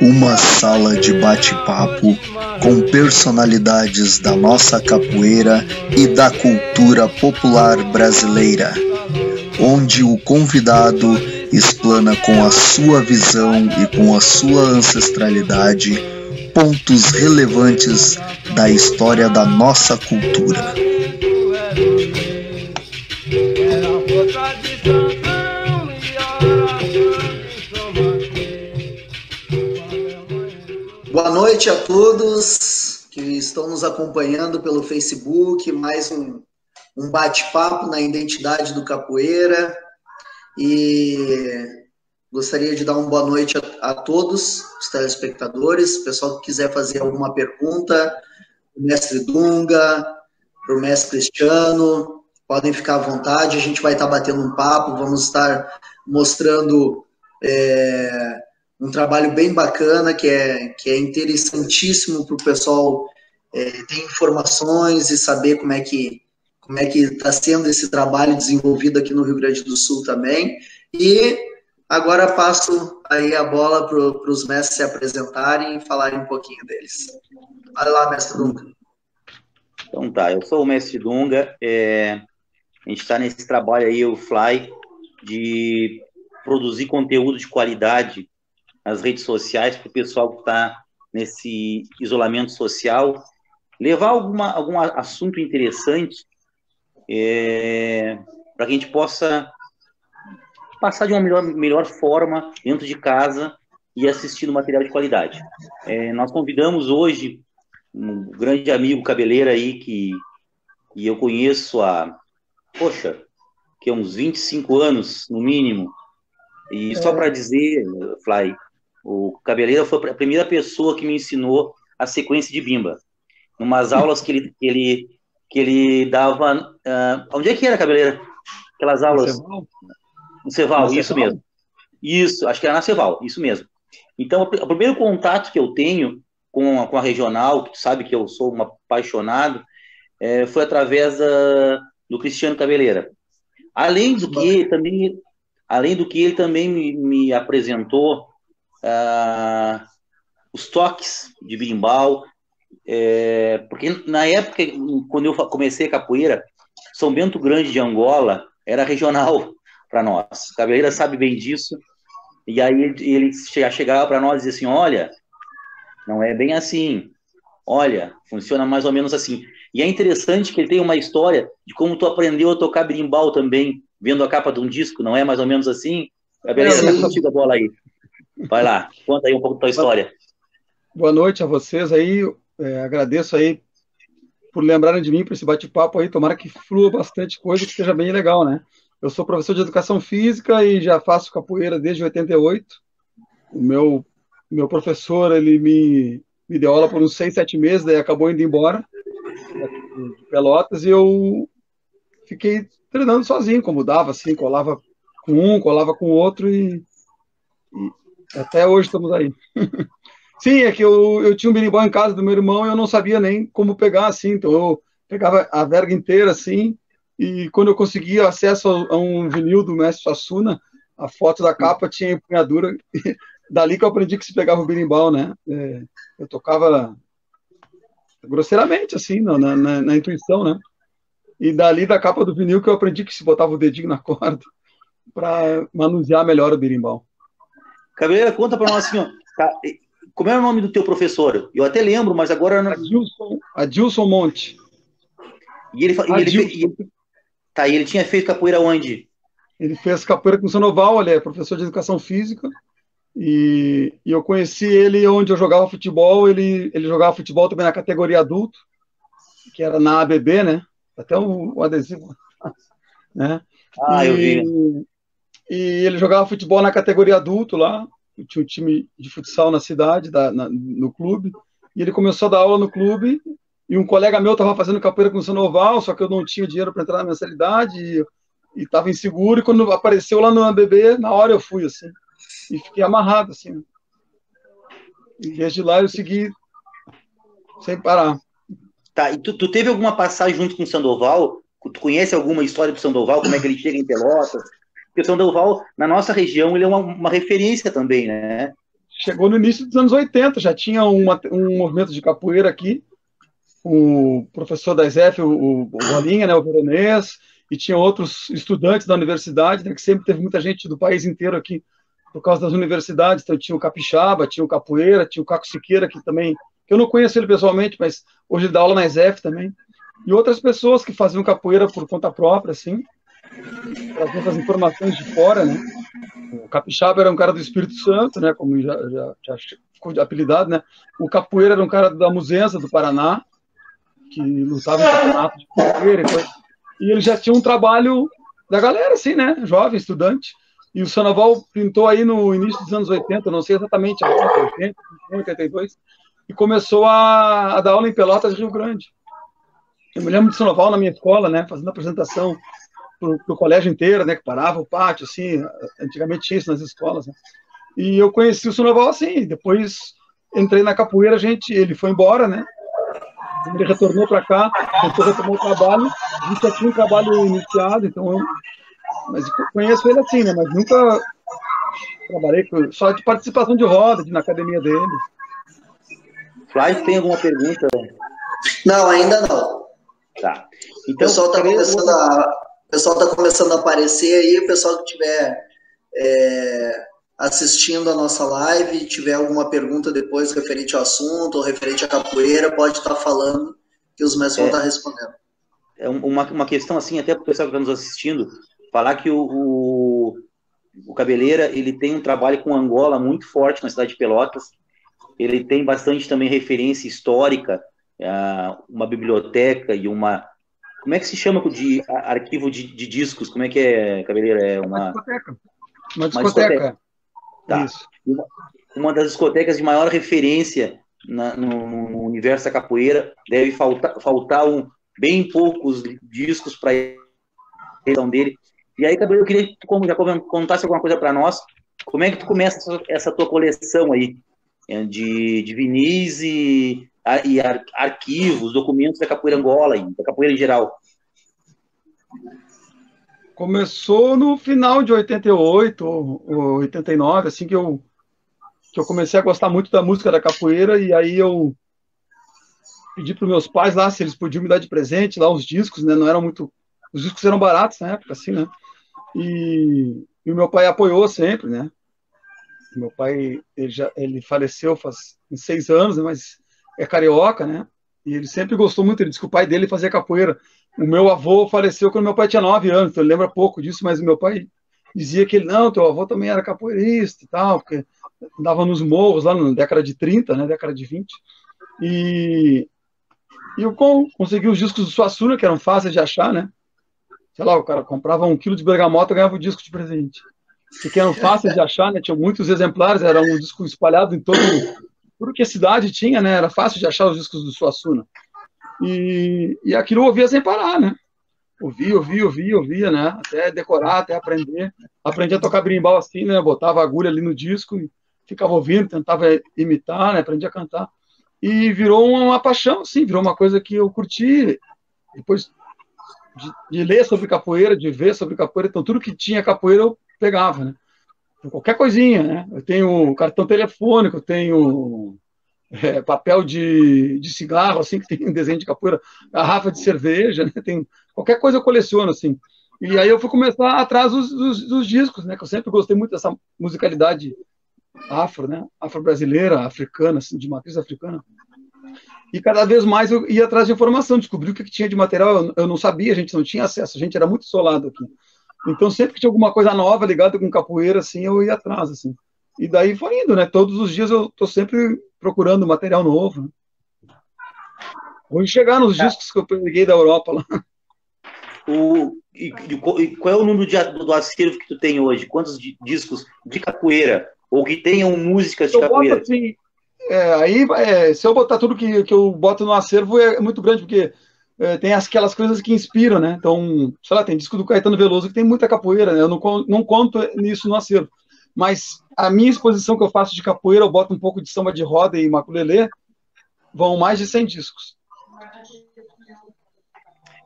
Uma sala de bate-papo com personalidades da nossa capoeira e da cultura popular brasileira, onde o convidado explana com a sua visão e com a sua ancestralidade pontos relevantes da história da nossa cultura. Noite a todos que estão nos acompanhando pelo Facebook, mais um, um bate-papo na identidade do capoeira. E gostaria de dar uma boa noite a, a todos os telespectadores, pessoal que quiser fazer alguma pergunta, o mestre Dunga, para o mestre Cristiano, podem ficar à vontade, a gente vai estar batendo um papo, vamos estar mostrando é, um trabalho bem bacana, que é, que é interessantíssimo para o pessoal é, ter informações e saber como é que como é que está sendo esse trabalho desenvolvido aqui no Rio Grande do Sul também. E agora passo aí a bola para os mestres se apresentarem e falarem um pouquinho deles. Vai lá, mestre Dunga. Então tá, eu sou o mestre Dunga, é, a gente está nesse trabalho aí, o Fly, de produzir conteúdo de qualidade nas redes sociais para o pessoal que está nesse isolamento social, levar alguma, algum assunto interessante é, para que a gente possa passar de uma melhor, melhor forma dentro de casa e assistindo material de qualidade. É, nós convidamos hoje um grande amigo cabeleira aí que, que eu conheço há, poxa, que é uns 25 anos, no mínimo. E é. só para dizer, Fly, o Cabeleira foi a primeira pessoa que me ensinou a sequência de bimba. Umas aulas que ele, que ele que ele dava. Uh, onde é que era, Cabeleira? Aquelas aulas. No Ceval, isso Ceval? mesmo. Isso, acho que era na Ceval, isso mesmo. Então, o primeiro contato que eu tenho com a, com a regional, que tu sabe que eu sou um apaixonado, é, foi através da, do Cristiano Cabeleira. Além do que ele também, além do que ele também me, me apresentou uh, os toques de birimbau, é, porque na época, quando eu comecei a capoeira, São Bento Grande de Angola era regional para nós. Cabeleira sabe bem disso. E aí ele chegava para nós e dizia assim: olha, não é bem assim. Olha, funciona mais ou menos assim. E é interessante que ele tem uma história de como tu aprendeu a tocar berimbau também, vendo a capa de um disco, não é mais ou menos assim? Cabeleira, tá contigo a bola aí. Vai lá, conta aí um pouco da tua história. Boa noite a vocês aí. É, agradeço aí por lembrarem de mim para esse bate-papo aí. Tomara que flua bastante coisa, que seja bem legal, né? Eu sou professor de educação física e já faço capoeira desde 88. O meu, meu professor, ele me, me deu aula por uns seis, sete meses, daí acabou indo embora de Pelotas e eu fiquei treinando sozinho, como dava, assim, colava com um, colava com outro e, e até hoje estamos aí. Sim, é que eu, eu tinha um berimbau em casa do meu irmão e eu não sabia nem como pegar assim, então eu pegava a verga inteira assim, e quando eu conseguia acesso a, um vinil do mestre Suassuna, a foto da capa tinha empunhadura, dali que eu aprendi que se pegava o berimbau, né? É, eu tocava grosseiramente, assim, na, na, na, intuição, né? E dali da capa do vinil que eu aprendi que se botava o dedinho na corda para manusear melhor o berimbau. Cabeleira, conta para nós assim, ó, tá, como é o nome do teu professor? Eu até lembro, mas agora não. Adilson, Adilson Monte. E ele, e ele, e ele, tá, e ele tinha feito capoeira onde? Ele fez capoeira com o Sanoval, ele é professor de educação física. E, e, eu conheci ele onde eu jogava futebol. Ele, ele jogava futebol também na categoria adulto, que era na ABB, né? Até o, o adesivo. Né? Ah, e, eu vi. E ele jogava futebol na categoria adulto lá tinha um time de futsal na cidade, da, na, no clube, e ele começou a dar aula no clube, e um colega meu estava fazendo capoeira com o Sanoval, só que eu não tinha dinheiro para entrar na mensalidade, e estava inseguro, e quando apareceu lá no ABB, na hora eu fui, assim, e fiquei amarrado, assim. E desde lá eu segui sem parar. Tá, e tu, tu teve alguma passagem junto com o Sandoval, Tu conhece alguma história do Sandoval, como é que ele chega em Pelotas? Porque o Sandoval, na nossa região, ele é uma, uma referência também, né? Chegou no início dos anos 80, já tinha uma, um movimento de capoeira aqui, o professor da ISEF, o, o Bolinha, né, o Veronês, e tinha outros estudantes da universidade, né, que sempre teve muita gente do país inteiro aqui por causa das universidades, então tinha o Capixaba, tinha o Capoeira, tinha o Caco Siqueira, que também, que eu não conheço ele pessoalmente, mas hoje ele dá aula na ISEF também, e outras pessoas que faziam capoeira por conta própria, assim, trazendo as informações de fora, né, o Capixaba era um cara do Espírito Santo, né, como já, já, já ficou apelidado, né, o Capoeira era um cara da Muzenza, do Paraná, que lutava em campeonato de capoeira e coisa, e ele já tinha um trabalho da galera, assim, né, jovem, estudante, e o Sandoval pintou aí no início dos anos 80, não sei exatamente a 80, 82, e começou a, a, dar aula em Pelotas, Rio Grande. Eu me lembro de Sandoval na minha escola, né, fazendo apresentação o colégio inteiro, né, que parava o pátio, assim, antigamente tinha isso nas escolas, né. E eu conheci o Sandoval assim, depois entrei na capoeira, a gente, ele foi embora, né, ele retornou para cá, tentou retomar o trabalho, a gente já tinha um trabalho iniciado, então eu mas conheço ele assim, né? Mas nunca trabalhei com, só de participação de roda, de, na academia dele. Flávio, tem alguma pergunta? Não, ainda não. Tá. Então, o pessoal está começando, a, pessoal tá começando a aparecer aí, o pessoal que estiver é, assistindo a nossa live e tiver alguma pergunta depois referente ao assunto ou referente à capoeira, pode estar tá falando que os mestres é, vão estar tá respondendo. É uma, uma questão assim, até para o pessoal que está nos assistindo, falar que o, o, o Cabeleira ele tem um trabalho com Angola muito forte na cidade de Pelotas. Ele tem bastante também referência histórica, uh, uma biblioteca e uma como é que se chama de arquivo de, de discos? Como é que é, Cabeleira? É uma, uma discoteca. Uma discoteca. Uma discoteca. Tá. Isso. Uma, uma, das discotecas de maior referência na, no, no, universo da capoeira. Deve faltar, faltar um, bem poucos discos para a dele. E aí, Gabriel, eu queria que tu já contasse alguma coisa para nós. Como é que tu começa essa, tua coleção aí é, de, de vinis e, e ar, arquivos, documentos da capoeira Angola, da capoeira em geral? Começou no final de 88 ou 89, assim que eu que eu comecei a gostar muito da música da capoeira e aí eu pedi para meus pais lá se eles podiam me dar de presente lá os discos, né? Não eram muito os discos eram baratos na época, assim, né? E, e o meu pai apoiou sempre, né? Meu pai, ele, já, ele faleceu faz seis anos, né? mas é carioca, né? E ele sempre gostou muito, ele disse que o pai dele fazia capoeira. O meu avô faleceu quando meu pai tinha nove anos, então ele lembra pouco disso, mas o meu pai dizia que ele, não, teu avô também era capoeirista e tal, porque andava nos morros lá na década de 30, né, década de 20. E, e eu consegui os discos do Suassuna, que eram fáceis de achar, né? sei lá, o cara comprava um quilo de bergamota e ganhava o um disco de presente. Porque eram fáceis de achar, né? Tinha muitos exemplares, era um disco espalhado em todo tudo que a cidade tinha, né? Era fácil de achar os discos do Suassuna. E, e aquilo eu ouvia sem parar, né? Ouvia, ouvia, ouvia, ouvia, né? Até decorar, até aprender. Aprendi a tocar berimbau assim, né? Botava agulha ali no disco e ficava ouvindo, tentava imitar, né? Aprendi a cantar. E virou uma paixão, assim, virou uma coisa que eu curti. Depois de, de, ler sobre capoeira, de ver sobre capoeira, então tudo que tinha capoeira eu pegava, né? Qualquer coisinha, né? Eu tenho cartão telefônico, eu tenho é, papel de, de cigarro, assim, que tem desenho de capoeira, garrafa de cerveja, né? Tem, qualquer coisa eu coleciono, assim. E aí eu fui começar atrás dos, dos, dos discos, né? Que eu sempre gostei muito dessa musicalidade afro, né? Afro-brasileira, africana, assim, de matriz africana. E cada vez mais eu ia atrás de informação, descobri o que tinha de material, eu não sabia, a gente não tinha acesso, a gente era muito isolado aqui. Então, sempre que tinha alguma coisa nova ligada com capoeira, assim, eu ia atrás, assim. E daí foi indo, né? Todos os dias eu tô sempre procurando material novo. Né? Vou chegar nos é. discos que eu peguei da Europa lá. O, e, e, qual é o número de, do acervo que tu tem hoje? Quantos discos de capoeira? Ou que tenham músicas de eu capoeira? Boto, assim, é, aí, é, se eu botar tudo que, que eu boto no acervo, é muito grande, porque é, tem aquelas coisas que inspiram, né? Então, sei lá, tem disco do Caetano Veloso que tem muita capoeira, né? Eu não, não conto nisso no acervo. Mas a minha exposição que eu faço de capoeira, eu boto um pouco de samba de roda e maculelê, vão mais de 100 discos.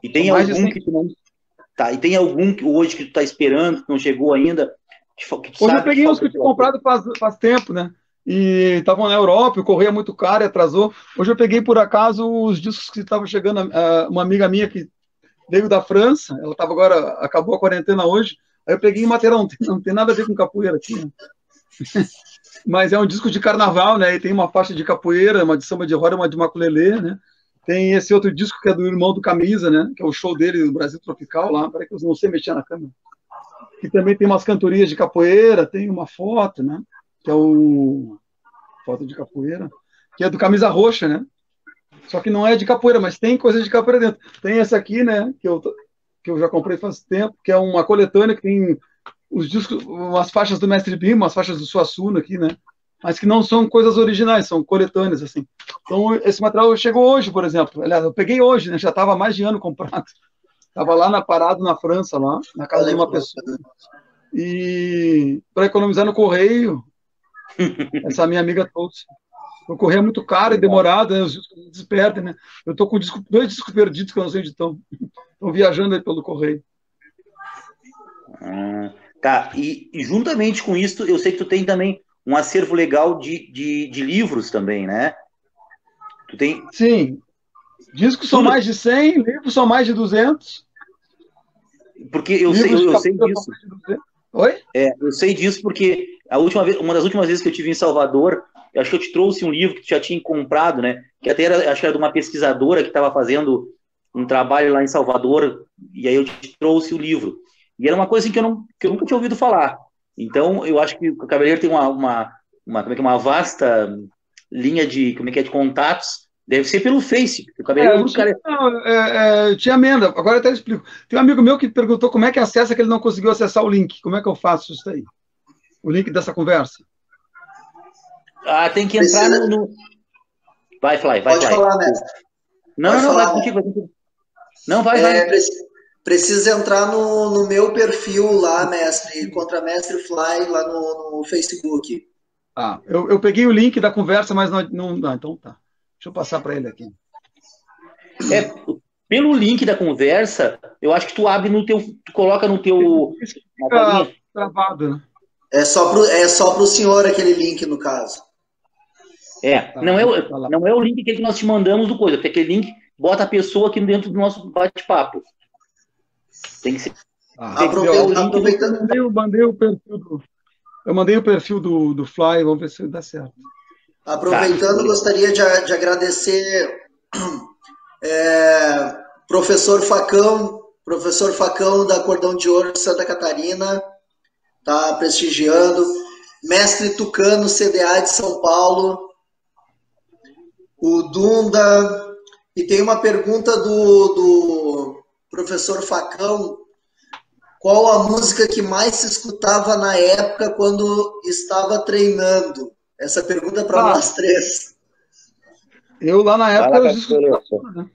E tem algum que tu não. Tá, e tem algum que hoje que tu tá esperando, que não chegou ainda? Que, que hoje eu peguei uns que eu tinha comprado faz, faz tempo, né? E estavam na Europa, o correio é muito caro e atrasou. Hoje eu peguei, por acaso, os discos que estavam chegando. Uma amiga minha que veio da França, ela estava agora, acabou a quarentena hoje. Aí eu peguei material, não tem, não tem nada a ver com capoeira aqui. Né? Mas é um disco de carnaval, né? E tem uma faixa de capoeira, uma de samba de roda, uma de maculelê, né? Tem esse outro disco que é do irmão do Camisa, né? Que é o show dele no Brasil Tropical lá. Peraí que eu não sei mexer na câmera. Que também tem umas cantorias de capoeira, tem uma foto, né? Que é o. Foto de capoeira. Que é do Camisa Roxa, né? Só que não é de capoeira, mas tem coisa de capoeira dentro. Tem esse aqui, né? Que eu, que eu já comprei faz tempo, que é uma coletânea que tem os discos, umas faixas do Mestre Bim, umas faixas do Suassuna aqui, né? Mas que não são coisas originais, são coletâneas, assim. Então, esse material chegou hoje, por exemplo. Aliás, eu peguei hoje, né? Já estava mais de ano comprado. Estava lá na parado na França, lá, na casa de uma pessoa. E para economizar no correio, essa minha amiga trouxe. O correio é muito caro e demorado, né? os discos se perdem, né? Eu estou com disco, dois discos perdidos que eu não sei onde estão. Estão viajando aí pelo correio. Ah, Tá, e, e, juntamente com isso, eu sei que tu tem também um acervo legal de, de, de livros também, né? Tu tem... Sim. Discos são mais de 100, livros são mais de 200. Porque eu sei, eu, eu sei disso. Oi? É, eu sei disso porque a última vez, uma das últimas vezes que eu tive em Salvador, acho que eu te trouxe um livro que tu já tinha comprado, né? Que até era, acho que era de uma pesquisadora que estava fazendo um trabalho lá em Salvador, e aí eu te trouxe o livro. E era uma coisa assim, que, eu não, que eu nunca tinha ouvido falar. Então, eu acho que o Cabeleireiro tem uma, uma, uma, como é que é, uma vasta linha de, como é que é, de contatos. Deve ser pelo Face. O Cabeleireiro, é, cara... não, é, é, tinha amenda. Agora eu até explico. Tem um amigo meu que perguntou como é que acessa que ele não conseguiu acessar o link. Como é que eu faço isso aí? O link dessa conversa. Ah, tem que entrar no, no... Vai, Fly, vai, Pode Fly. falar, mestre. Não, Pode não, falar, vai contigo, vai contigo. Não, vai, vai. É, Precisa entrar no, no meu perfil lá, mestre, contra Mestre Fly, lá no, no Facebook. Ah, eu, eu peguei o link da conversa, mas não. não, não então tá. Deixa eu passar para ele aqui. É, pelo link da conversa, eu acho que tu abre no teu. Tu coloca no teu. Fica travado, né? É só pro, é só pro senhor aquele link, no caso. É, tá, não, é o, não é o link que nós te mandamos do coisa, porque aquele link bota a pessoa aqui dentro do nosso bate-papo. Tem que ser. Ah, aproveitando. Eu mandei, eu mandei o perfil do. Eu mandei o perfil do, do Fly, vamos ver se dá certo. Aproveitando, tá. gostaria de, de agradecer é, professor Facão, professor Facão da Cordão de Ouro de Santa Catarina, tá prestigiando, mestre Tucano, CDA de São Paulo, o Dunda, e tem uma pergunta do, do professor Facão, qual a música que mais se escutava na época quando estava treinando? Essa pergunta é para ah, nós três. Eu lá na época era os discos do Suassuna, né?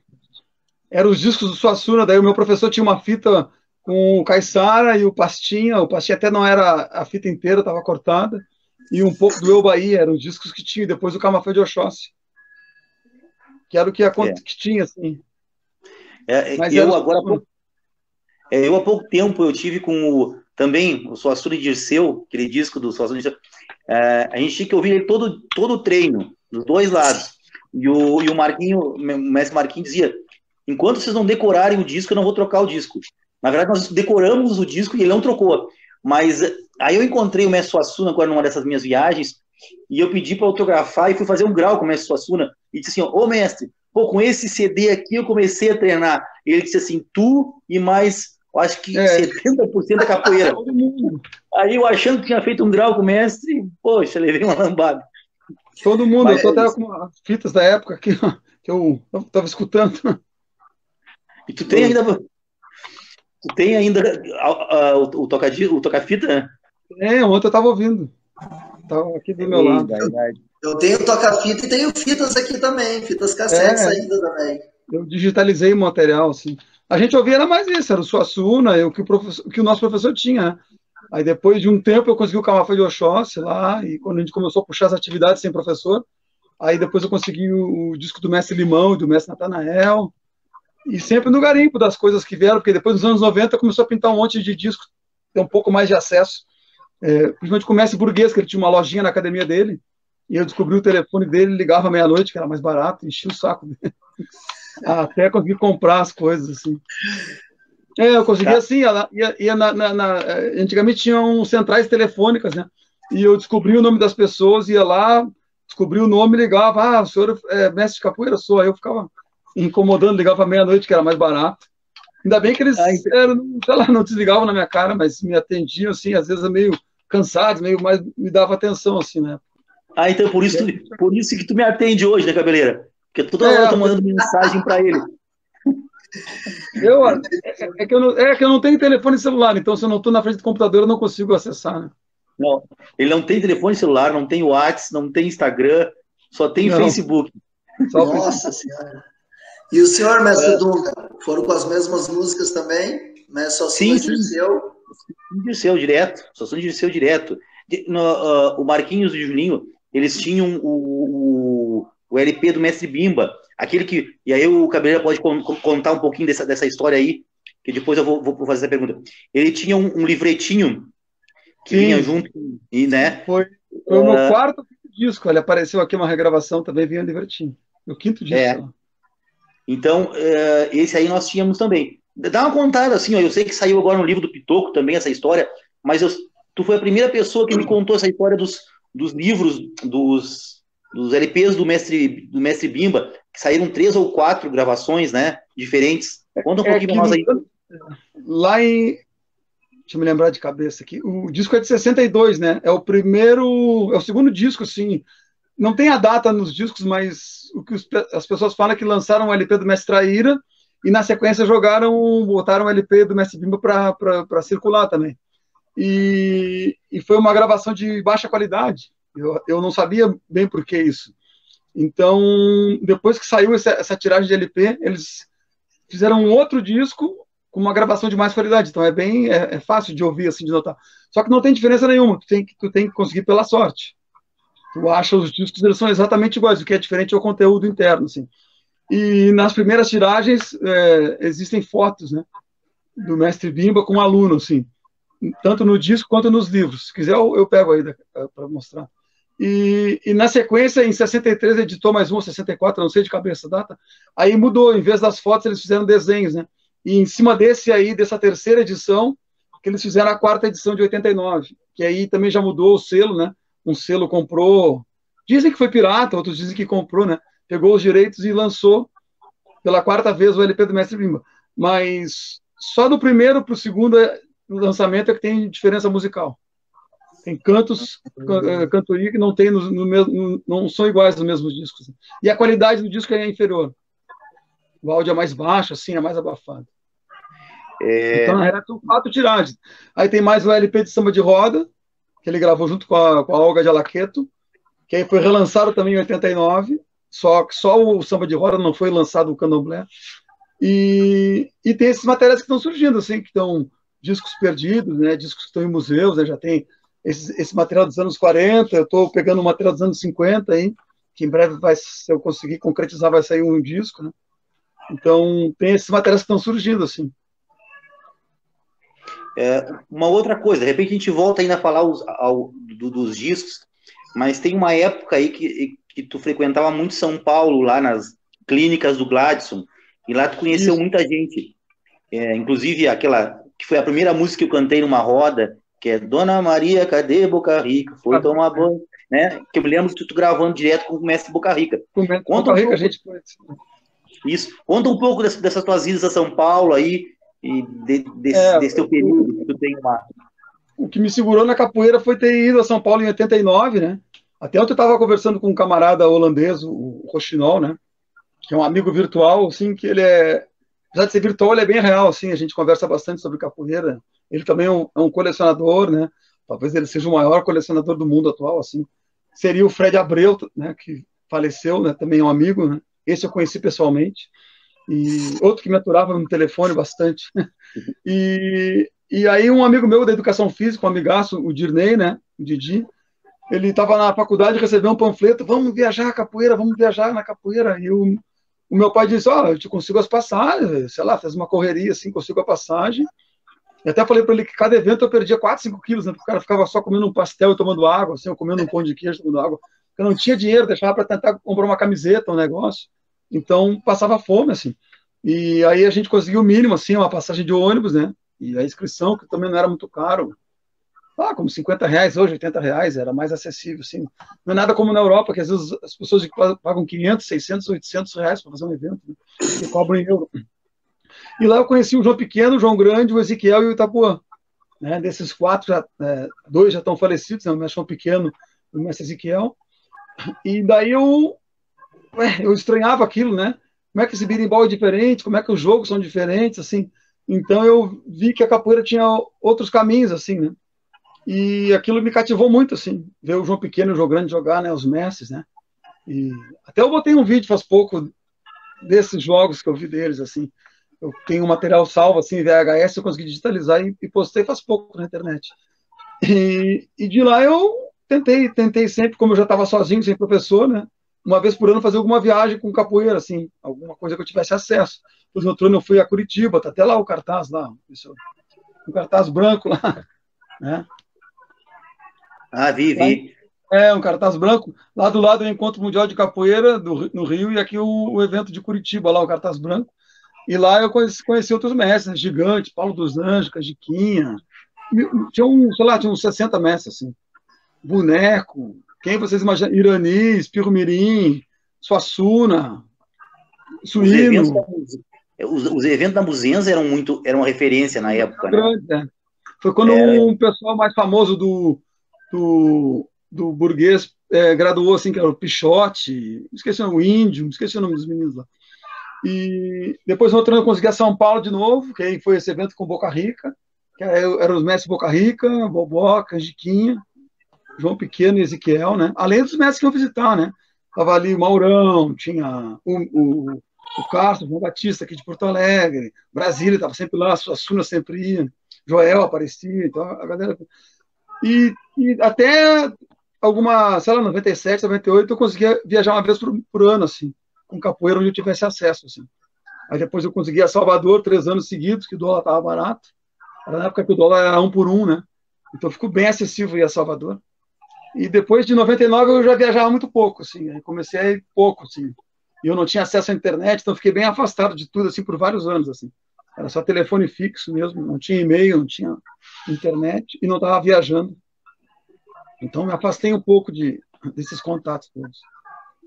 Era os discos do Suassuna, daí o meu professor tinha uma fita com o Caissara e o Pastinha, o Pastinha até não era a fita inteira, estava cortada, e um pouco do Eu Bahia, eram os discos que tinha, depois o Camafé de Oxóssi, que era o que, a, é. que tinha, assim. É, Mas eu agora, é, eu há pouco tempo eu tive com o também o Suassuna Dirceu, aquele disco do Suassuna Dirceu, é, a gente tinha que ouvir ele todo, todo o treino, dos dois lados. E o, e o Marquinho, o mestre Marquinho dizia, enquanto vocês não decorarem o disco, eu não vou trocar o disco. Na verdade, nós decoramos o disco e ele não trocou. Mas aí eu encontrei o mestre Suassuna agora numa dessas minhas viagens, e eu pedi para autografar e fui fazer um grau com o mestre Suassuna, e disse assim, ô mestre, Pô, com esse CD aqui eu comecei a treinar. Ele disse assim, tu e mais, acho que é. 70% da capoeira. Aí eu achando que tinha feito um grau com o mestre, poxa, levei uma lambada. Todo mundo, Mas, eu tô até com as fitas da época que, que eu estava escutando. E tu tem ainda. Tu tem ainda a, a, o, o toca-fita? O toca -fita? é, ontem eu estava ouvindo. Estava aqui do meu lado. Verdade. Eu tenho toca-fita e tenho fitas aqui também, fitas cassetes é, ainda também. Eu digitalizei o material, assim. A gente ouvia era mais isso, era o Suassuna, o que o, que o nosso professor tinha, né? Aí depois de um tempo eu consegui o Camafa de Oxóssi lá, e quando a gente começou a puxar as atividades sem professor, aí depois eu consegui o, o disco do Mestre Limão e do Mestre Natanael, e sempre no garimpo das coisas que vieram, porque depois dos anos 90 começou a pintar um monte de discos, ter um pouco mais de acesso. É, principalmente com o Mestre Burguês, que ele tinha uma lojinha na academia dele, e eu descobri o telefone dele, ligava meia-noite, que era mais barato, enchia o saco dele. Até conseguir comprar as coisas, assim. É, eu consegui tá. assim, ia, ia, ia na, na, na, antigamente tinham centrais telefônicas, né? E eu descobri o nome das pessoas, ia lá, descobri o nome, ligava, ah, o senhor é mestre de capoeira? Sou. Aí eu ficava incomodando, ligava meia-noite, que era mais barato. Ainda bem que eles Ai, eram, sei lá, não desligavam na minha cara, mas me atendiam, assim, às vezes meio cansados, meio mais me dava atenção, assim, né? Ah, então por isso, tu, por isso que tu me atende hoje, né, cabeleira? Porque toda hora é, eu tô mandando mensagem para ele. Eu, é, é, que eu não, é que eu não tenho telefone celular, então se eu não estou na frente do computador, eu não consigo acessar, né? Não, ele não tem telefone celular, não tem WhatsApp, não tem Instagram, só tem não. Facebook. Só Nossa Senhora. E o senhor, mestre é. Dunga, foram com as mesmas músicas também? Né? Só sim, sim. Dirceu? Dirceu direto, só são Dirceu direto. No, uh, o Marquinhos e o Juninho, eles tinham o, o, o, LP do Mestre Bimba, aquele que. E aí o Cabeleira pode contar um pouquinho dessa, dessa história aí, que depois eu vou, vou fazer essa pergunta. Ele tinha um, um livretinho que Sim. vinha junto, e, né? Foi, foi o meu uh, quarto disco, ele apareceu aqui uma regravação, também vinha livretinho. No quinto disco. É. Então, uh, esse aí nós tínhamos também. Dá uma contada, assim, ó, eu sei que saiu agora no livro do Pitoco também essa história, mas eu, tu foi a primeira pessoa que me contou essa história dos, dos livros, dos, dos LPs do mestre, do mestre Bimba, que saíram três ou quatro gravações, né, diferentes. Conta um é pouquinho mais aí. Lá em, Deixa eu me lembrar de cabeça aqui. O disco é de 62, né? É o primeiro, é o segundo disco, sim. Não tem a data nos discos, mas o que os, as pessoas falam é que lançaram o LP do Mestre Traíra e na sequência jogaram, botaram o LP do Mestre Bimba para circular também. E, e, foi uma gravação de baixa qualidade. Eu, eu não sabia bem por que isso. Então, depois que saiu essa, essa tiragem de LP, eles fizeram um outro disco com uma gravação de mais qualidade. Então é bem é, é, fácil de ouvir, assim, de notar. Só que não tem diferença nenhuma. Tu tem que, tu tem que conseguir pela sorte. Tu acha os discos, eles são exatamente iguais. O que é diferente é o conteúdo interno, assim. E nas primeiras tiragens é, existem fotos, né, do mestre Bimba com o aluno, assim, tanto no disco quanto nos livros. Se quiser eu, eu pego aí para mostrar. E, e, na sequência, em 63, editou mais um, 64, não sei de cabeça a data. Aí mudou, em vez das fotos, eles fizeram desenhos, né? E em cima desse aí, dessa terceira edição, que eles fizeram a quarta edição de 89, que aí também já mudou o selo, né? Um selo comprou, dizem que foi pirata, outros dizem que comprou, né? Pegou os direitos e lançou pela quarta vez o LP do Mestre Bimba. Mas só do primeiro para o segundo lançamento é que tem diferença musical. Tem cantos, eh, cantoria que não tem no, no mesmo, não são iguais nos mesmos discos. E a qualidade do disco é inferior. O áudio é mais baixo, assim, é mais abafado. É... Então, na realidade, são quatro tiragens. Aí tem mais o LP de samba de roda, que ele gravou junto com a, com a Olga de Alaqueto, que aí foi relançado também em 89, só só o samba de roda não foi lançado o candomblé. E, e tem esses materiais que estão surgindo, assim, que estão discos perdidos, né, discos que estão em museus, né, já tem esse, esse material dos anos 40, eu estou pegando o material dos anos 50 aí, que em breve vai, se eu conseguir concretizar, vai sair um disco, né? Então, tem esses materiais que estão surgindo, assim. É, uma outra coisa, de repente a gente volta ainda a falar os, ao, do, dos discos, mas tem uma época aí que, que tu frequentava muito São Paulo, lá nas clínicas do Gladson, e lá tu conheceu Isso. muita gente. É, inclusive aquela que foi a primeira música que eu cantei numa roda, que é Dona Maria, cadê Boca Rica? Foi tomar banho, né? Que eu me lembro que tu, gravando direto com o mestre Boca Rica. Com o mestre Boca Rica, a gente Isso. Conta um pouco dessas, dessas tuas idas a São Paulo aí, e de, desse, é, desse teu período que tu tem lá. O que me segurou na capoeira foi ter ido a São Paulo em 89, né? Até ontem eu estava conversando com um camarada holandês, o Rochinol, né? Que é um amigo virtual, assim, que ele é... Apesar de ser virtual, ele é bem real, assim, a gente conversa bastante sobre capoeira. Ele também é um, é um colecionador, né? Talvez ele seja o maior colecionador do mundo atual, assim. Seria o Fred Abreu, né? Que faleceu, né? Também é um amigo, né? Esse eu conheci pessoalmente e outro que me aturava no telefone bastante. E, e aí um amigo meu da educação física, um amigaço, o Dirney, né, o Didi, ele estava na faculdade, recebeu um panfleto, vamos viajar capoeira, vamos viajar na capoeira. E o o meu pai disse, ó, oh, eu te consigo as passagens, sei lá, fez uma correria assim, consigo a passagem. E até falei para ele que cada evento eu perdia 4, 5 quilos, né? Porque o cara ficava só comendo um pastel e tomando água, assim, eu comendo um pão de queijo tomando água. Eu não tinha dinheiro, deixava para tentar comprar uma camiseta, um negócio. Então, passava fome, assim. E aí a gente conseguiu o mínimo, assim, uma passagem de ônibus, né? E a inscrição, que também não era muito caro. Ah, como 50 reais hoje, 80 reais, era mais acessível, assim. Não é nada como na Europa, que às vezes as pessoas pagam 500, 600, 800 reais para fazer um evento, né? que cobram em euro. E lá eu conheci o João Pequeno, o João Grande, o Ezequiel e o Itapuã. Né? Desses quatro, já, é, dois já estão falecidos, né? o mestre João Pequeno e o mestre Ezequiel. E daí eu, eu estranhava aquilo, né? Como é que esse birimbau é diferente, como é que os jogos são diferentes, assim. Então eu vi que a capoeira tinha outros caminhos, assim, né? E aquilo me cativou muito, assim, ver o João Pequeno e o João Grande jogar, né, os mestres, né? E até eu botei um vídeo faz pouco desses jogos que eu vi deles, assim. Eu tenho material salvo, assim, VHS, eu consegui digitalizar e, e postei faz pouco na internet. E, e, de lá eu tentei, tentei sempre, como eu já estava sozinho, sem professor, né? Uma vez por ano fazer alguma viagem com capoeira, assim, alguma coisa que eu tivesse acesso. Depois no outro ano eu fui a Curitiba, tá até lá o cartaz lá, isso, um cartaz branco lá, né? Ah, vi, vi. É, um cartaz branco. Lá do lado o Encontro Mundial de Capoeira do, no Rio e aqui o, o, evento de Curitiba, lá o cartaz branco. E lá eu conheci, conheci outros mestres, né? Gigante, Paulo dos Anjos, Cajiquinha. Tinha um, sei lá, tinha uns 60 mestres, assim. Boneco. Quem vocês imaginam? Irani, Espirro Mirim, Suassuna, Suíno. Os eventos, os, os eventos da Muzenza eram muito, eram uma referência na época, né? grande, né? Foi quando um pessoal mais famoso do, do, do burguês é, graduou, assim, que era o Pichote, esqueci o Índio, esqueci o nome dos meninos lá. E depois no outro ano eu consegui a São Paulo de novo, que aí foi esse evento com Boca Rica, que eram os mestres Boca Rica, Bobó, Canjiquinha, João Pequeno e Ezequiel, né? Além dos mestres que iam visitar, né? Tava ali o Maurão, tinha o, o, o Castro, João Batista aqui de Porto Alegre, Brasília estava sempre lá, a Suna sempre ia, Joel aparecia, então a galera e, e até alguma, sei lá, 97, 98, eu conseguia viajar uma vez por, por ano, assim, com capoeira onde eu tivesse acesso, assim. Aí depois eu consegui a Salvador, três anos seguidos, que o dólar estava barato. Era na época que o dólar era um por um, né? Então ficou bem acessível ir a Salvador. E depois de 99 eu já viajava muito pouco, assim. Aí comecei a ir pouco, assim. E eu não tinha acesso à internet, então fiquei bem afastado de tudo, assim, por vários anos, assim. Era só telefone fixo mesmo, não tinha e-mail, não tinha internet e não estava viajando. Então me afastei um pouco de, desses contatos todos.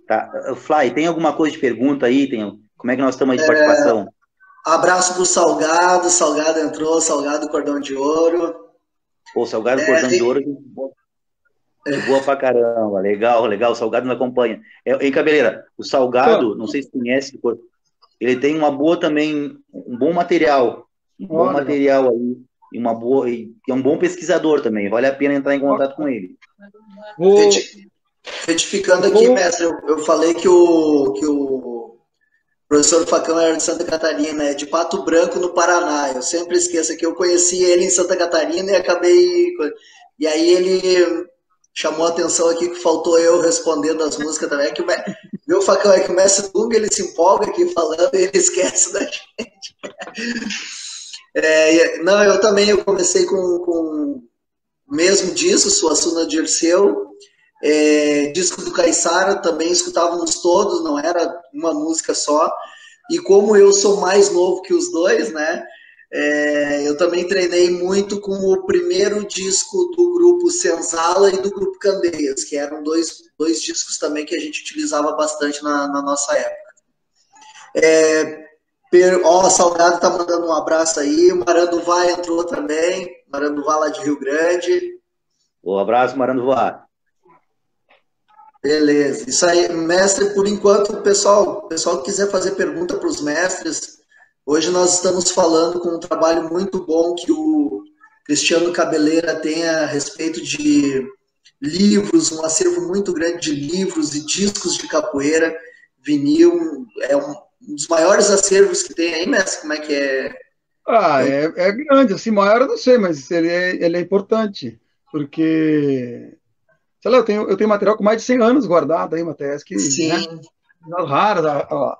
Tá. Fly, tem alguma coisa de pergunta aí? Tem, como é que nós estamos aí de é, participação? Abraço para o Salgado, Salgado entrou, Salgado Cordão de Ouro. Pô, Salgado é, Cordão de Ouro, é. boa pra caramba, legal, legal, o Salgado não acompanha. É, em Cabeleira, o Salgado, não sei se conhece, ele tem uma boa também, um bom material, um bom Olha. material aí, e uma boa e é um bom pesquisador também. Vale a pena entrar em contato com ele. Vou... Retificando aqui, mestre, eu, eu, falei que o, que o professor Facão era de Santa Catarina, é de Pato Branco, no Paraná. Eu sempre esqueço que eu conheci ele em Santa Catarina e acabei. E aí ele chamou a atenção aqui que faltou eu respondendo as músicas também. É que o, meu facão é que o mestre Dunga ele se empolga aqui falando e ele esquece da gente. É, não, eu também eu comecei com, com o mesmo disco, Suassuna Dirceu, é, disco do Caissara, também escutávamos todos, não era uma música só. E como eu sou mais novo que os dois, né? É, eu também treinei muito com o primeiro disco do grupo Senzala e do grupo Candeias, que eram dois, dois discos também que a gente utilizava bastante na, na nossa época. É, Ó, oh, Salgado tá mandando um abraço aí. Maranduvá entrou também. Maranduvá lá de Rio Grande. Um abraço, Maranduvá. Beleza. Isso aí, mestre, por enquanto, pessoal, pessoal que quiser fazer pergunta para os mestres, hoje nós estamos falando com um trabalho muito bom que o Cristiano Cabeleira tem a respeito de livros, um acervo muito grande de livros e discos de capoeira, vinil, é um, um dos maiores acervos que tem aí, mestre? Como é que é? Ah, é, é grande, assim, maior eu não sei, mas ele é, ele é importante, porque, sei lá, eu tenho, eu tenho material com mais de 100 anos guardado aí, Matheus, que, Sim. Né, raras, a, a,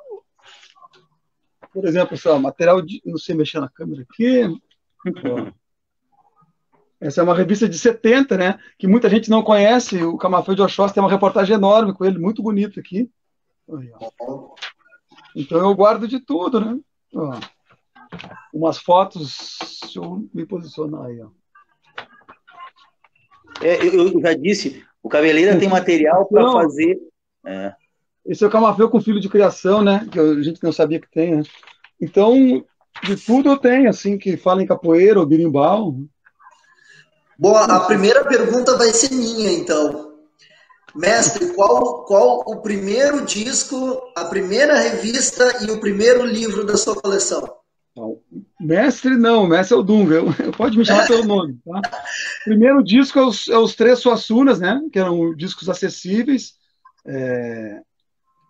por exemplo, só, material de. Não sei mexer na câmera aqui. Essa é uma revista de 70, né? Que muita gente não conhece. O Camafeu de Oxóssi tem uma reportagem enorme com ele, muito bonito aqui. Então eu guardo de tudo, né? Ó, umas fotos. Deixa eu me posicionar aí, ó. É, eu, já disse, o Cabeleira tem material para fazer. É. Esse é o Camafeu com filho de criação, né? Que a gente não sabia que tem, né? Então, de tudo eu tenho, assim, que fala em capoeira ou birimbau. Bom, a primeira pergunta vai ser minha, então. Mestre, qual, qual o primeiro disco, a primeira revista e o primeiro livro da sua coleção? Mestre não, mestre é o Dunga, pode me chamar pelo nome. Tá? Primeiro disco é os, é os Três Suassunas, né? que eram discos acessíveis. É...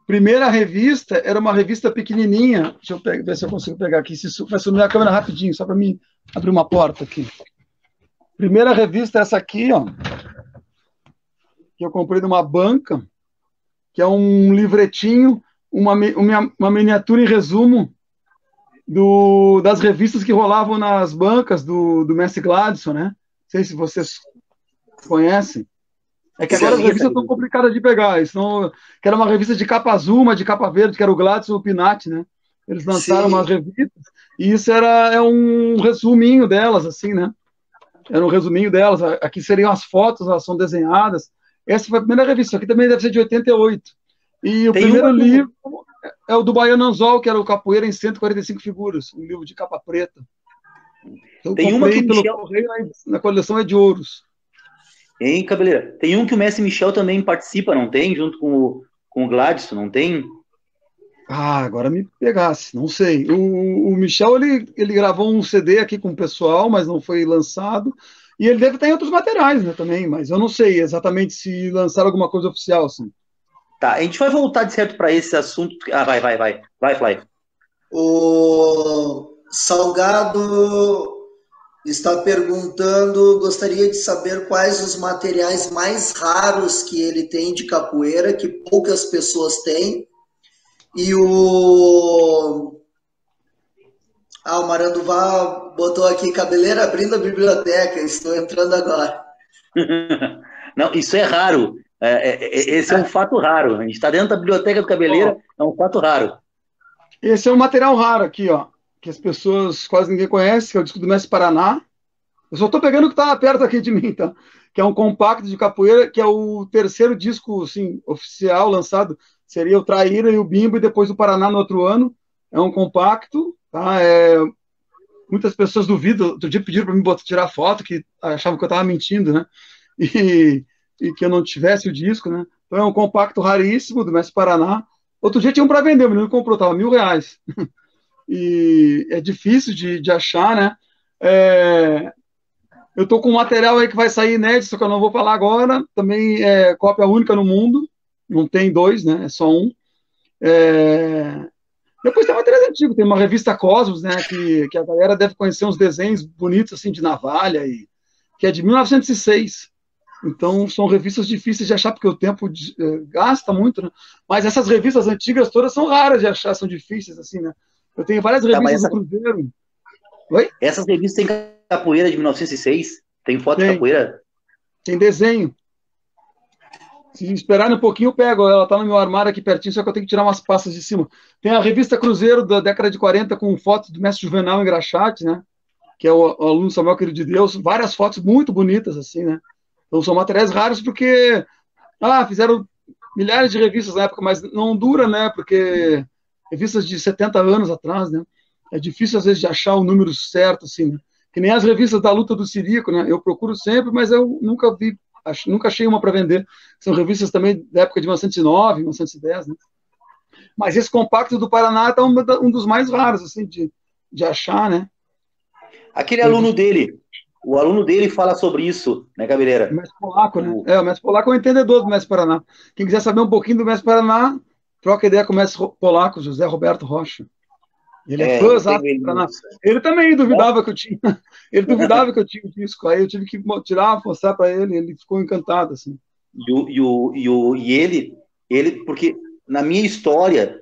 Primeira revista era uma revista pequenininha, deixa eu pegar, ver se eu consigo pegar aqui, se vai sumir a câmera rapidinho, só para mim abrir uma porta aqui. Primeira revista é essa aqui, ó, que eu comprei numa banca, que é um livretinho, uma, uma, uma miniatura em resumo do, das revistas que rolavam nas bancas do, do Messi Gladson, né? Não sei se vocês conhecem. É que agora as revistas estão complicadas de pegar. Não, que era uma revista de capa azul, uma de capa verde, que era o Gladson e o Pinati, né? Eles lançaram Sim. umas revistas, e isso era é um resuminho delas, assim, né? Era um resuminho delas. Aqui seriam as fotos, elas são desenhadas. Essa foi a primeira revista, aqui também deve ser de 88. E o Tem primeiro livro é o do Baiano Anzol, que era o Capoeira em 145 figuras, um livro de capa preta. Então, Tem uma que o Michel... Correio, na coleção é de ouros. Hein, Cabeleira? Tem um que o Messi Michel também participa, não tem? Junto com o, com o Gladson, não tem? Ah, agora me pegasse, não sei. O, o Michel ele, ele gravou um CD aqui com o pessoal, mas não foi lançado. E ele deve estar em outros materiais, né, também, mas eu não sei exatamente se lançaram alguma coisa oficial, assim. Tá, a gente vai voltar de certo para esse assunto. Ah, vai, vai, vai. Vai, Fly. O Salgado está perguntando, gostaria de saber quais os materiais mais raros que ele tem de capoeira, que poucas pessoas têm. E o ah, o Maranduvá botou aqui cabeleira abrindo a biblioteca. Estou entrando agora. Não, isso é raro. É, é, é, esse é um fato raro. A gente está dentro da biblioteca do cabeleira, é um fato raro. Esse é um material raro aqui, ó, que as pessoas quase ninguém conhece, que é o disco do Mestre Paraná. Eu só estou pegando o que está perto aqui de mim, tá? Que é um compacto de capoeira, que é o terceiro disco, assim, oficial lançado. Seria o Traíra e o Bimbo, e depois o Paraná no outro ano. É um compacto, tá? É, muitas pessoas duvidam. Outro dia pediram para mim botar, tirar foto, que achavam que eu estava mentindo, né? E, e, que eu não tivesse o disco, né? Então é um compacto raríssimo do Mestre Paraná. Outro dia tinha um para vender, o menino comprou, tava mil reais. e é difícil de, de achar, né? É, eu tô com um material aí que vai sair inédito, só que eu não vou falar agora. Também é cópia única no mundo, não tem dois, né? É só um. É, depois tem material antigo, tem uma revista Cosmos, né, que, que a galera deve conhecer uns desenhos bonitos assim de navalha e que é de 1906. Então são revistas difíceis de achar porque o tempo de, eh, gasta muito, né? Mas essas revistas antigas todas são raras de achar, são difíceis assim, né? Eu tenho várias tá, revistas essa... do Cruzeiro. Oi? Essas revistas têm capoeira de 1906? Tem foto tem. de capoeira? Tem desenho. Se esperar um pouquinho, eu pego. Ela está no meu armário aqui pertinho, só que eu tenho que tirar umas pastas de cima. Tem a revista Cruzeiro da década de 40 com fotos do mestre Juvenal em Graxate, né? Que é o, o aluno Samuel Querido de Deus. Várias fotos muito bonitas, assim, né? Então são materiais raros porque ah, fizeram milhares de revistas na época, mas não dura, né? Porque revistas de 70 anos atrás, né? É difícil às vezes de achar o número certo, assim, né? Que nem as revistas da luta do Sirico, né? Eu procuro sempre, mas eu nunca vi Acho, nunca achei uma para vender. São revistas também da época de 1909, 1910, né? Mas esse compacto do Paraná está um, um, dos mais raros, assim, de, de achar, né? Aquele aluno dele, o aluno dele fala sobre isso, né, Cabeleira? O mestre Polaco, né? É, o mestre Polaco é o entendedor do mestre Paraná. Quem quiser saber um pouquinho do mestre Paraná, troca ideia com o mestre Polaco, José Roberto Rocha. Ele é, é fãzão ele, ele também duvidava que eu tinha. Ele duvidava que eu tinha o disco. Aí eu tive que tirar, mostrar para ele. Ele ficou encantado, assim. E, o, e, o, e, o, e ele, ele, porque na minha história,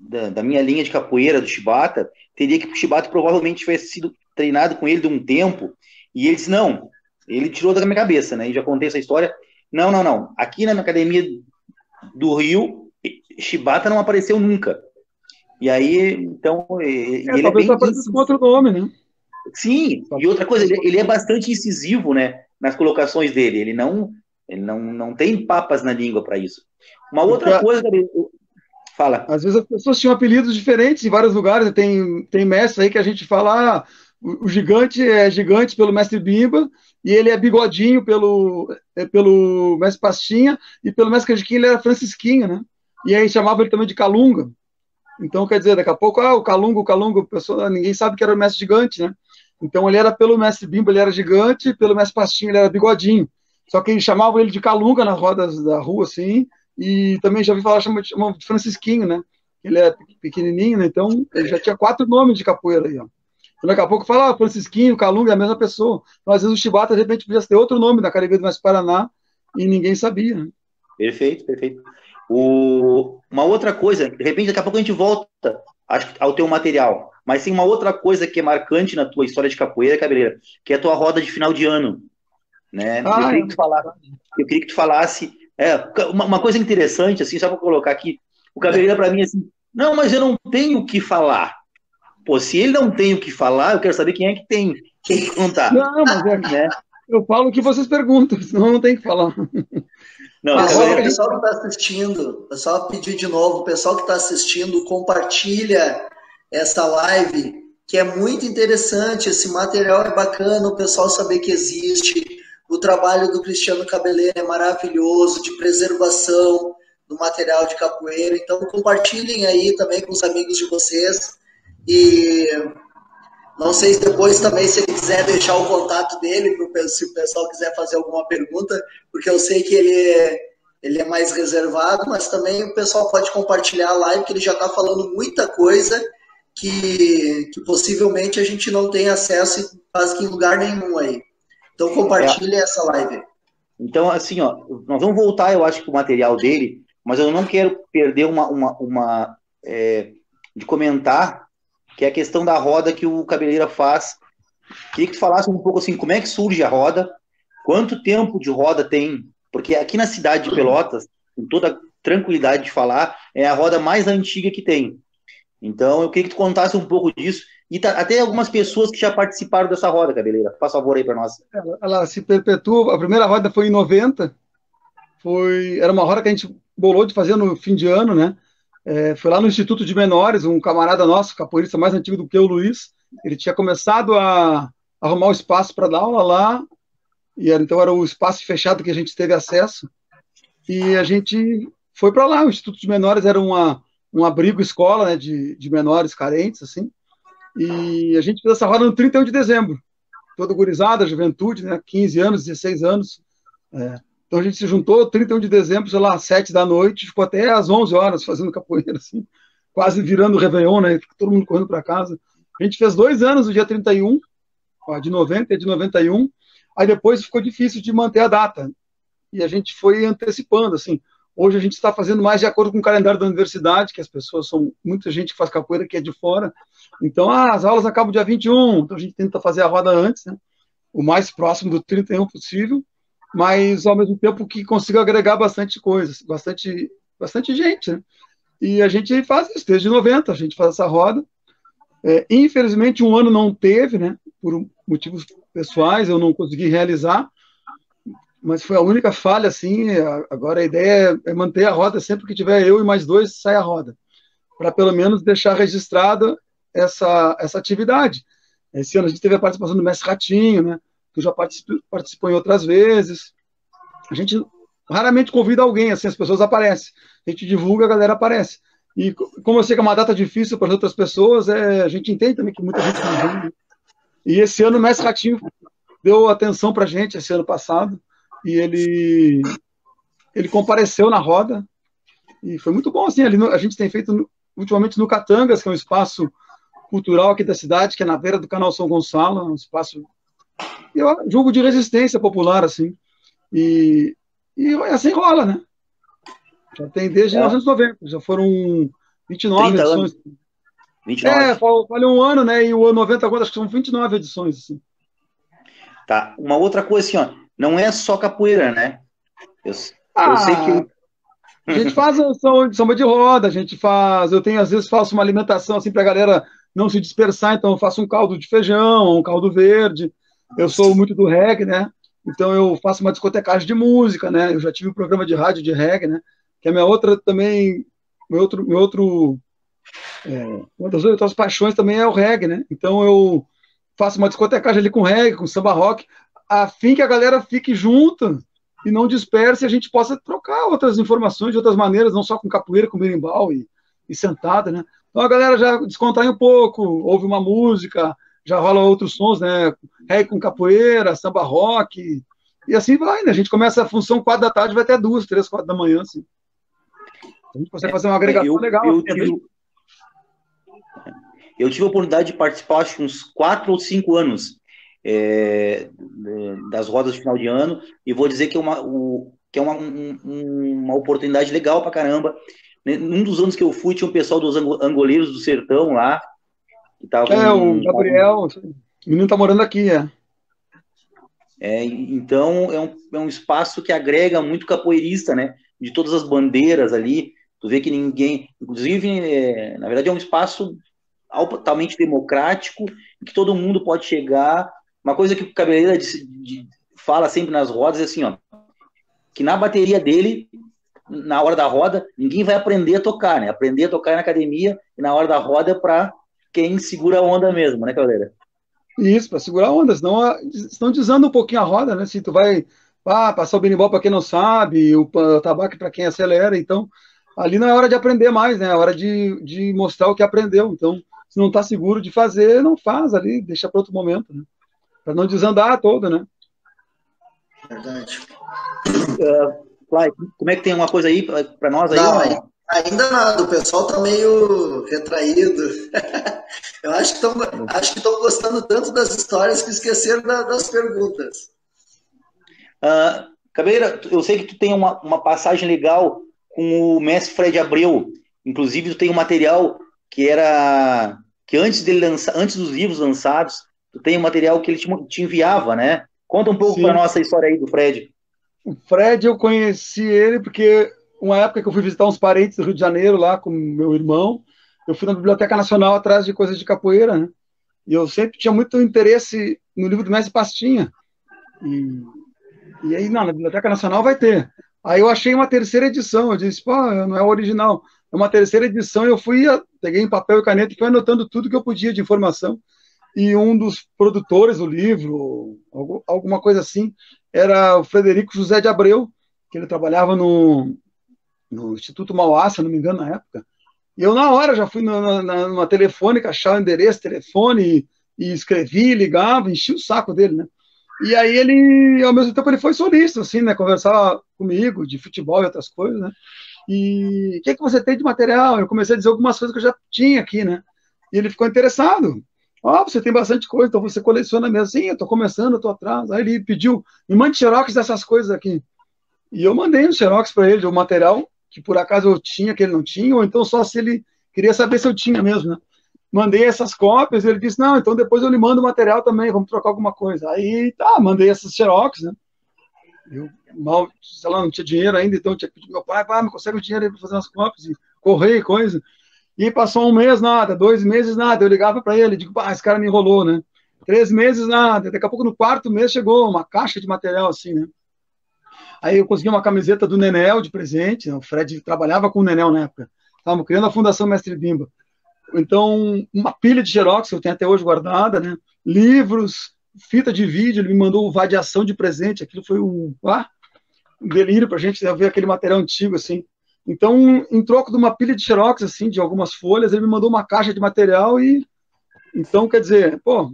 da, da, minha linha de capoeira, do Shibata, teria que o Shibata provavelmente tivesse sido treinado com ele de um tempo, e ele disse, não, ele tirou da minha cabeça, né? E já contei essa história. Não, não, não. Aqui na minha academia do Rio, Shibata não apareceu nunca. E aí, então, ele é, é bem... com outro nome, né? Sim, e outra coisa, ele, ele, é bastante incisivo, né, nas colocações dele. Ele não, ele não, não tem papas na língua para isso. Uma outra Porque, coisa, fala. Às vezes as pessoas tinham apelidos diferentes em vários lugares. Tem tem mestre aí que a gente fala, ah, o, gigante é gigante pelo mestre Bimba e ele é bigodinho pelo é, pelo mestre Pastinha e pelo mestre Canjiquinho ele era Francisquinho, né? E aí chamava ele também de Calunga. Então, quer dizer, daqui a pouco, ah, o Calunga, o Calunga, pessoa, ninguém sabe que era o mestre gigante, né? Então ele era pelo mestre Bimbo, ele era gigante, pelo mestre Pastinho, ele era bigodinho. Só que chamavam ele de Calunga nas rodas da rua, assim, e também já ouvi falar chama de Francisquinho, né? Ele é pequenininho, né? Então ele já tinha quatro nomes de capoeira aí, ó. Daqui a pouco fala ah, Francisquinho, Calunga, é a mesma pessoa. Então, às vezes o Chibata, de repente, podia ter outro nome na Academia do Mestre Paraná e ninguém sabia. Né? Perfeito, perfeito. O... Uma outra coisa, de repente, daqui a pouco a gente volta ao teu material. Mas tem uma outra coisa que é marcante na tua história de capoeira, cabeleira, que é a tua roda de final de ano. Né? Ah, eu, queria que tu falasse, eu queria que tu falasse. É, uma, uma coisa interessante, assim, só para colocar aqui. O cabeleira, para mim, assim, não, mas eu não tenho o que falar. Pô, se ele não tem o que falar, eu quero saber quem é que tem que contar. Não, mas é, né? eu falo o que vocês perguntam, senão não tem que falar. Não, pessoal, o pessoal que está assistindo, pessoal pedir de novo, o pessoal que está assistindo, compartilha essa live, que é muito interessante, esse material é bacana, o pessoal saber que existe, o trabalho do Cristiano Cabeleira é maravilhoso, de preservação do material de capoeira, então compartilhem aí também com os amigos de vocês, e não sei se depois também, se ele quiser deixar o contato dele, se o pessoal quiser fazer alguma pergunta, porque eu sei que ele é, ele é mais reservado, mas também o pessoal pode compartilhar a live, que ele já está falando muita coisa que, que possivelmente a gente não tem acesso quase que em lugar nenhum aí. Então compartilhe é. essa live. Então, assim, ó, nós vamos voltar, eu acho, para o material dele, mas eu não quero perder uma, uma, uma é, de comentar que é a questão da roda que o Cabeleira faz. Queria que tu falasse um pouco assim, como é que surge a roda, quanto tempo de roda tem, porque aqui na cidade de Pelotas, com toda tranquilidade de falar, é a roda mais antiga que tem. Então, eu queria que tu contasse um pouco disso, e tá, até algumas pessoas que já participaram dessa roda, Cabeleira. Faz favor aí para nós. Ela, ela, se perpetua, a primeira roda foi em 90, foi, era uma roda que a gente bolou de fazer no fim de ano, né? É, foi lá no Instituto de Menores, um camarada nosso, capoeirista mais antigo do que o Luiz, ele tinha começado a arrumar o espaço para dar aula lá, e era, então era o espaço fechado que a gente teve acesso, e a gente foi para lá. O Instituto de Menores era uma, um abrigo escola né, de, de menores carentes, assim, e a gente fez essa roda no 31 de dezembro, toda gurizada, juventude, né, 15 anos, 16 anos, é, então a gente se juntou 31 de dezembro, sei lá, às 7 da noite, ficou até às 11 horas fazendo capoeira, assim, quase virando o Réveillon, né? Todo mundo correndo para casa. A gente fez dois anos no dia 31, ó, de 90 e de 91, aí depois ficou difícil de manter a data. E a gente foi antecipando, assim. Hoje a gente está fazendo mais de acordo com o calendário da universidade, que as pessoas são muita gente que faz capoeira que é de fora. Então, ah, as aulas acabam dia 21, então a gente tenta fazer a roda antes, né? O mais próximo do 31 possível mas ao mesmo tempo que consiga agregar bastante coisas, bastante, bastante gente, né? E a gente faz isso desde 90, a gente faz essa roda. É, infelizmente, um ano não teve, né? Por motivos pessoais, eu não consegui realizar, mas foi a única falha, assim. Agora a ideia é manter a roda sempre que tiver eu e mais dois, sai a roda, para pelo menos deixar registrada essa, essa atividade. Esse ano a gente teve a participação do Mestre Ratinho, né? Que já participou, em outras vezes. A gente raramente convida alguém, assim, as pessoas aparecem. A gente divulga, a galera aparece. E como eu sei que é uma data difícil para outras pessoas, é, a gente entende também que muita gente não vem. E esse ano o Mestre Ratinho deu atenção para a gente, esse ano passado, e ele, ele compareceu na roda, e foi muito bom, assim, no, a gente tem feito ultimamente no Catangas, que é um espaço cultural aqui da cidade, que é na beira do canal São Gonçalo, um espaço eu jogo de resistência popular, assim. E, e assim rola, né? Já tem desde é. 1990, já foram 29 edições. Anos. 29. É, falhou um ano, né? E o 90 agora acho que são 29 edições. Assim. Tá. Uma outra coisa assim, ó. Não é só capoeira, né? Eu, ah, eu sei que. A gente faz samba de roda, a gente faz. Eu tenho, às vezes, faço uma alimentação assim pra galera não se dispersar, então eu faço um caldo de feijão, um caldo verde. Eu sou muito do reggae, né? Então eu faço uma discotecagem de música, né? Eu já tive um programa de rádio de reggae, né? Que é minha outra também, meu outro, meu outro, é, uma das outras paixões também é o reggae, né? Então eu faço uma discotecagem ali com reggae, com samba rock, a fim que a galera fique junta e não disperse e a gente possa trocar outras informações de outras maneiras, não só com capoeira, com berimbau e, e sentada, né? Então a galera já descontrai um pouco, ouve uma música, já rola outros sons, né? Reggae com capoeira, samba rock, e assim vai, né? A gente começa a função quatro da tarde, vai até duas, três, quatro da manhã, assim. A gente consegue fazer uma agregação eu, legal. Eu tive, eu tive a oportunidade de participar, acho que uns quatro ou cinco anos é, das rodas de final de ano, e vou dizer que é uma, o, que é uma, um, uma oportunidade legal pra caramba. Num dos anos que eu fui, tinha um pessoal dos angoleiros do sertão lá, Tava é, o Gabriel, o menino tá morando aqui, é. É, então é um, é um espaço que agrega muito capoeirista, né? De todas as bandeiras ali, tu vê que ninguém, inclusive, é, na verdade é um espaço altamente democrático, que todo mundo pode chegar. Uma coisa que o Cabeleira de, de, fala sempre nas rodas é assim, ó, que na bateria dele, na hora da roda, ninguém vai aprender a tocar, né? Aprender a tocar na academia e na hora da roda é para quem segura a onda mesmo, né, Cavaleira? Isso, para segurar a onda, senão estão desando um pouquinho a roda, né? Se tu vai ah, passar o berimbau para quem não sabe, o, o tabaco para quem acelera, então ali não é hora de aprender mais, né? É hora de, de mostrar o que aprendeu. Então, se não está seguro de fazer, não faz ali, deixa para outro momento, né? Para não desandar todo, né? Verdade. Uh, como é que tem uma coisa aí para nós aí? Não, Ainda nada, o pessoal tá meio retraído. Eu acho que estão gostando tanto das histórias que esqueceram da, das perguntas. Uh, Cabeira, eu sei que tu tem uma, uma passagem legal com o mestre Fred Abreu. Inclusive, tu tem um material que era que antes dele lançar, antes dos livros lançados, tu tem um material que ele te, te enviava, né? Conta um pouco para nossa história aí do Fred. O Fred, eu conheci ele porque uma época que eu fui visitar uns parentes do Rio de Janeiro lá com meu irmão, eu fui na Biblioteca Nacional atrás de coisas de capoeira, né? E eu sempre tinha muito interesse no livro do Mestre Pastinha. E, e aí, não, na Biblioteca Nacional vai ter. Aí eu achei uma terceira edição, eu disse, pô, não é o original, é uma terceira edição, eu fui, peguei em papel e caneta e fui anotando tudo que eu podia de informação. E um dos produtores do livro, alguma coisa assim, era o Frederico José de Abreu, que ele trabalhava no, no Instituto Mauá, se não me engano, na época. E eu, na hora, já fui na, na, numa telefônica, achar o endereço, telefone, e, e escrevi, ligava, enchi o saco dele, né? E aí ele, ao mesmo tempo, ele foi solista, assim, né? Conversar comigo de futebol e outras coisas, né? E o que, é que você tem de material? Eu comecei a dizer algumas coisas que eu já tinha aqui, né? E ele ficou interessado. Ó, oh, você tem bastante coisa, então você coleciona mesmo. Sim, eu tô começando, eu tô atrás. Aí ele pediu, me mande xerox dessas coisas aqui. E eu mandei um xerox para ele, o material, que por acaso eu tinha, que ele não tinha, ou então só se ele queria saber se eu tinha mesmo, né? Mandei essas cópias, ele disse, não, então depois eu lhe mando o material também, vamos trocar alguma coisa. Aí, tá, mandei essas xerox, né? Eu mal, sei lá, não tinha dinheiro ainda, então tinha que pedir meu pai, pai, me consegue o dinheiro aí para fazer umas cópias, e correr e coisa. E passou um mês, nada, dois meses, nada. Eu ligava para ele, digo, pá, esse cara me enrolou, né? Três meses, nada. Daqui a pouco, no quarto mês, chegou uma caixa de material assim, né? Aí eu consegui uma camiseta do Nenel de presente. Né? O Fred trabalhava com o Nenel na época. Estávamos criando a Fundação Mestre Bimba. Então, uma pilha de xerox eu tenho até hoje guardada, né? Livros, fita de vídeo, ele me mandou Vadiação de presente. Aquilo foi um, ah, um delírio para a gente ver aquele material antigo, assim. Então, em troco de uma pilha de xerox, assim, de algumas folhas, ele me mandou uma caixa de material e... Então, quer dizer, pô,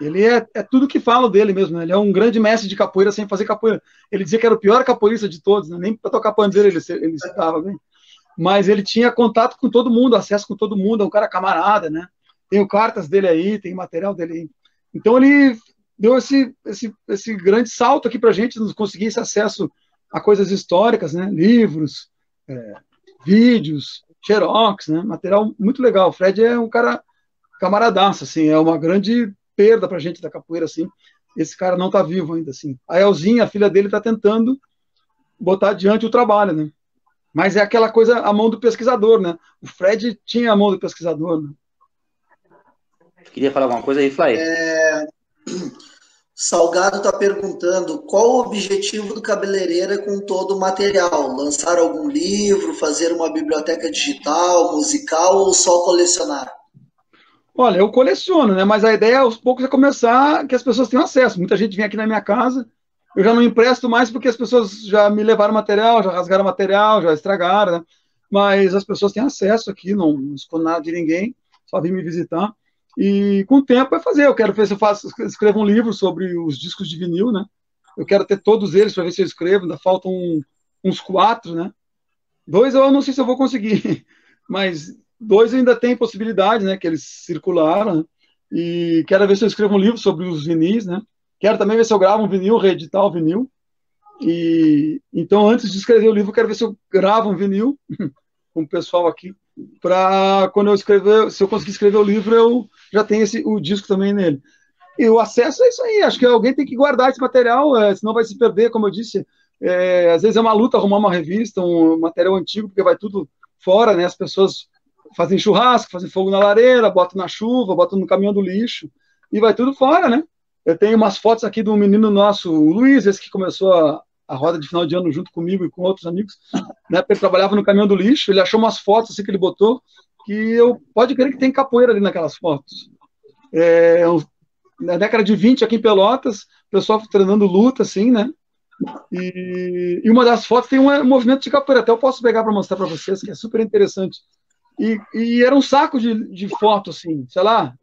ele é, é tudo que falo dele mesmo, né? Ele é um grande mestre de capoeira sem fazer capoeira. Ele dizia que era o pior capoeirista de todos, né? nem para tocar pandeiro ele, ele citava bem. Mas ele tinha contato com todo mundo, acesso com todo mundo, é um cara camarada, né? Tem o cartas dele aí, tem material dele aí. Então ele deu esse, esse, esse grande salto aqui para a gente nos conseguir esse acesso a coisas históricas, né? Livros, é, vídeos, xerox, né? Material muito legal. O Fred é um cara camaradaço, assim, é uma grande perda para a gente da capoeira, assim. Esse cara não está vivo ainda, assim. A Elzinha, a filha dele, está tentando botar adiante o trabalho, né? Mas é aquela coisa, a mão do pesquisador, né? O Fred tinha a mão do pesquisador, né? Queria falar alguma coisa aí, Fly? É... Salgado está perguntando qual o objetivo do Cabeleireira com todo o material? Lançar algum livro, fazer uma biblioteca digital, musical ou só colecionar? Olha, eu coleciono, né? Mas a ideia aos poucos é começar que as pessoas tenham acesso. Muita gente vem aqui na minha casa, eu já não empresto mais porque as pessoas já me levaram material, já rasgaram material, já estragaram, né? Mas as pessoas têm acesso aqui, não, não escondo nada de ninguém, só vim me visitar. E com o tempo vai fazer. Eu quero ver se eu faço, escrevo um livro sobre os discos de vinil, né? Eu quero ter todos eles para ver se eu escrevo. Ainda faltam uns quatro, né? Dois eu não sei se eu vou conseguir, mas dois ainda tem possibilidade, né? Que eles circularam. Né? E quero ver se eu escrevo um livro sobre os vinis, né? Quero também ver se eu gravo um vinil, reeditar o vinil. E então, antes de escrever o livro, quero ver se eu gravo um vinil com o pessoal aqui para quando eu escrever, se eu conseguir escrever o livro, eu já tenho esse, o disco também nele. E o acesso é isso aí, acho que alguém tem que guardar esse material, é, senão vai se perder, como eu disse. É, às vezes é uma luta arrumar uma revista, um material antigo, porque vai tudo fora, né? As pessoas fazem churrasco, fazem fogo na lareira, botam na chuva, botam no caminhão do lixo, e vai tudo fora, né? Eu tenho umas fotos aqui do menino nosso, o Luiz, esse que começou a, a roda de final de ano junto comigo e com outros amigos, né? Ele trabalhava no caminhão do lixo, ele achou umas fotos assim que ele botou, que eu pode crer que tem capoeira ali naquelas fotos. É, na década de 20, aqui em Pelotas, o pessoal treinando luta, assim, né? E, e, uma das fotos tem um movimento de capoeira, até eu posso pegar para mostrar para vocês, que é super interessante. E, e, era um saco de, de fotos, assim, sei lá,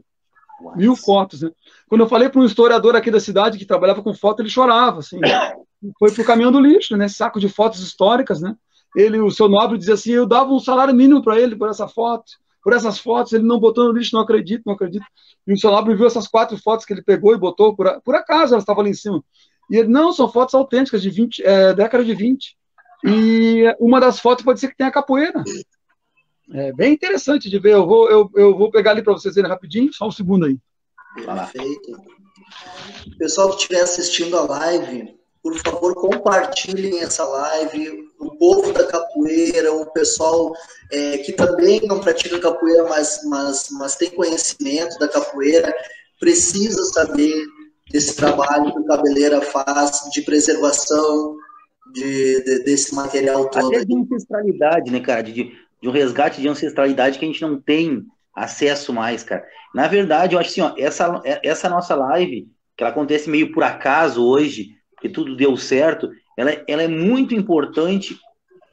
mil fotos. Né? Quando eu falei para um historiador aqui da cidade que trabalhava com foto, ele chorava, assim foi para o caminhão do lixo, né? Saco de fotos históricas, né? Ele, o seu nobre dizia assim, eu dava um salário mínimo para ele por essa foto, por essas fotos, ele não botou no lixo, não acredito, não acredito. E o seu nobre viu essas quatro fotos que ele pegou e botou, por, por acaso elas estavam ali em cima. E ele, não, são fotos autênticas, de 20, é, década de 20. E uma das fotos pode ser que tenha capoeira. É bem interessante de ver. Eu vou, eu, eu vou pegar ali para vocês verem rapidinho, só um segundo aí. Perfeito. Pessoal que estiver assistindo a live, por favor, compartilhem essa live. O povo da capoeira, o pessoal é, que também não pratica capoeira, mas, mas, mas tem conhecimento da capoeira, precisa saber desse trabalho que o Cabeleira faz de preservação de, de, desse material todo. Até de ancestralidade, né, cara? De, de um resgate de ancestralidade que a gente não tem acesso mais, cara. Na verdade, eu acho assim, ó, essa, essa nossa live, que ela acontece meio por acaso hoje, que tudo deu certo, ela, ela é muito importante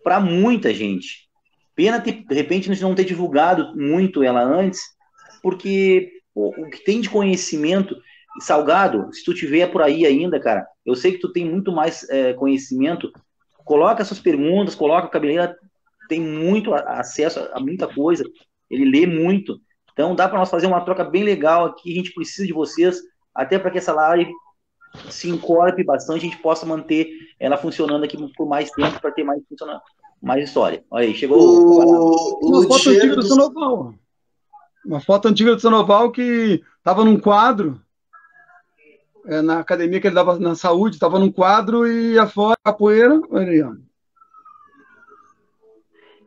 para muita gente. Pena ter, de repente nós não ter divulgado muito ela antes, porque pô, o que tem de conhecimento Salgado, se tu tiver por aí ainda, cara, eu sei que tu tem muito mais é, conhecimento. Coloca suas perguntas, coloca a cabeleira, tem muito acesso a muita coisa. Ele lê muito. Então dá para nós fazer uma troca bem legal aqui. A gente precisa de vocês, até para que essa live se encorpe bastante, a gente possa manter ela funcionando aqui por mais tempo para ter mais mais história. Olha aí, chegou o, o uma foto antiga do Sanoval. Uma foto antiga do Sanoval que estava num quadro é, na academia que ele dava na saúde, estava num quadro e afora capoeira, olha aí, ó.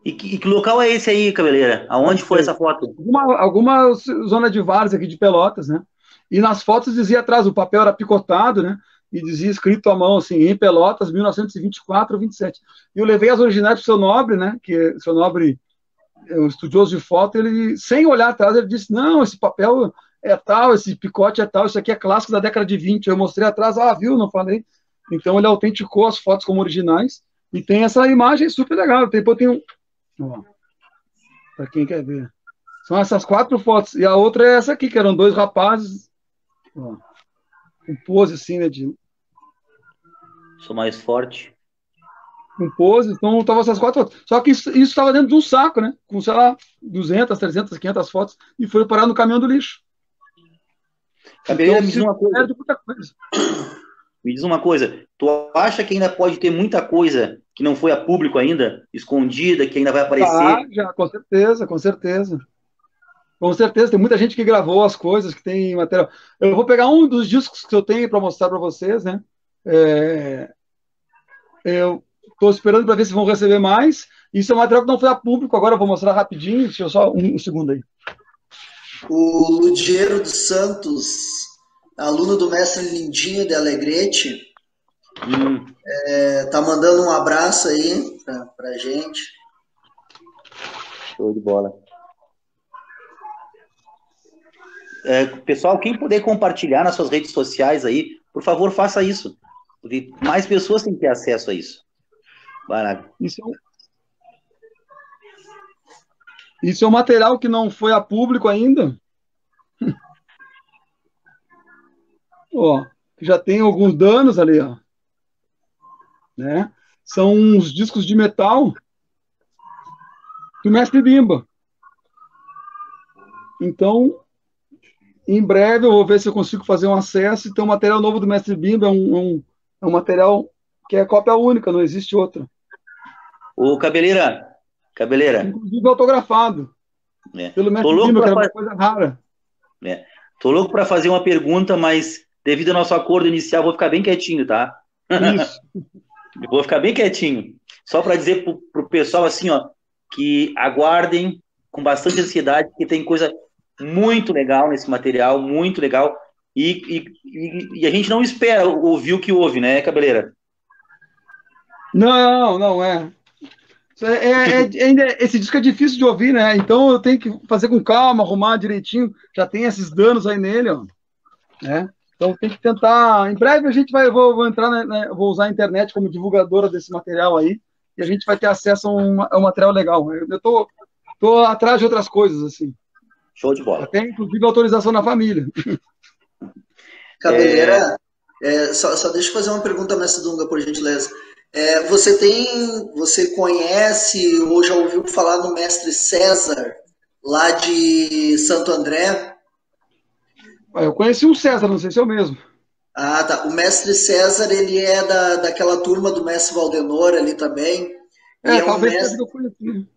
E que, e que, local é esse aí, cabeleira? Aonde foi essa foto? Alguma, alguma zona de vários aqui de Pelotas, né? E nas fotos dizia atrás, o papel era picotado, né? E dizia escrito à mão, assim, em Pelotas, 1924 27. E eu levei as originais para o seu Nobre, né? Que seu Nobre é um estudioso de foto, ele, sem olhar atrás, ele disse: Não, esse papel é tal, esse picote é tal, isso aqui é clássico da década de 20. Eu mostrei atrás, ah, viu? Não falei. Então ele autenticou as fotos como originais e tem essa imagem super legal. Tem, tem um. Para quem quer ver. São essas quatro fotos. E a outra é essa aqui, que eram dois rapazes Ó, com pose assim, né? De... Sou mais forte. Com pose, então tava essas quatro fotos. Só que isso estava dentro de um saco, né? Com, sei lá, 200, 300, 500 fotos e foi parar no caminhão do lixo. Caberia então, me dizer uma coisa. coisa. Me diz uma coisa, tu acha que ainda pode ter muita coisa que não foi a público ainda, escondida, que ainda vai aparecer? Ah, já, com certeza, com certeza. Com certeza, tem muita gente que gravou as coisas, que tem material. Eu vou pegar um dos discos que eu tenho para mostrar para vocês, né? É... Eu estou esperando para ver se vão receber mais. Isso é um material que não foi a público, agora eu vou mostrar rapidinho. Deixa eu só um, um segundo aí. O Ludiero dos Santos, aluno do mestre Lindinho de Alegrete, hum. é, tá mandando um abraço aí para a gente. Show de bola. É, pessoal, quem puder compartilhar nas suas redes sociais aí, por favor, faça isso. Porque mais pessoas têm que ter acesso a isso. Vai lá. Isso é um, isso é um material que não foi a público ainda. ó, já tem alguns danos ali, ó. Né? São uns discos de metal do mestre Bimba. Então, em breve eu vou ver se eu consigo fazer um acesso e ter um material novo do Mestre Bimba, é um, um, é um material que é cópia única, não existe outra. O Cabeleira, Cabeleira. Inclusive autografado. É. Pelo Mestre Bimba, que era uma coisa rara. É. Tô louco para fazer uma pergunta, mas devido ao nosso acordo inicial, vou ficar bem quietinho, tá? Isso. vou ficar bem quietinho. Só para dizer pro, pro pessoal assim, ó, que aguardem com bastante ansiedade, que tem coisa muito legal nesse material, muito legal. E, e, e, a gente não espera ouvir o que houve, né, Cabeleira? Não, não é. É, é, é, esse disco é difícil de ouvir, né? Então eu tenho que fazer com calma, arrumar direitinho. Já tem esses danos aí nele, ó. Né? Então tem que tentar. Em breve a gente vai, vou, vou entrar, né, vou usar a internet como divulgadora desse material aí e a gente vai ter acesso a um, a um material legal. Eu, eu tô, tô atrás de outras coisas assim. Show de bola. Até, inclusive, autorização na família. Cabeleira, é... É, só, só deixa eu fazer uma pergunta, mestre Dunga, por gentileza. É, você tem, você conhece ou já ouviu falar no mestre César, lá de Santo André? Ah, eu conheci um César, não sei se é o mesmo. Ah, tá. O mestre César, ele é da, daquela turma do mestre Valdenor ali também. É, é talvez um mestre... eu conheci.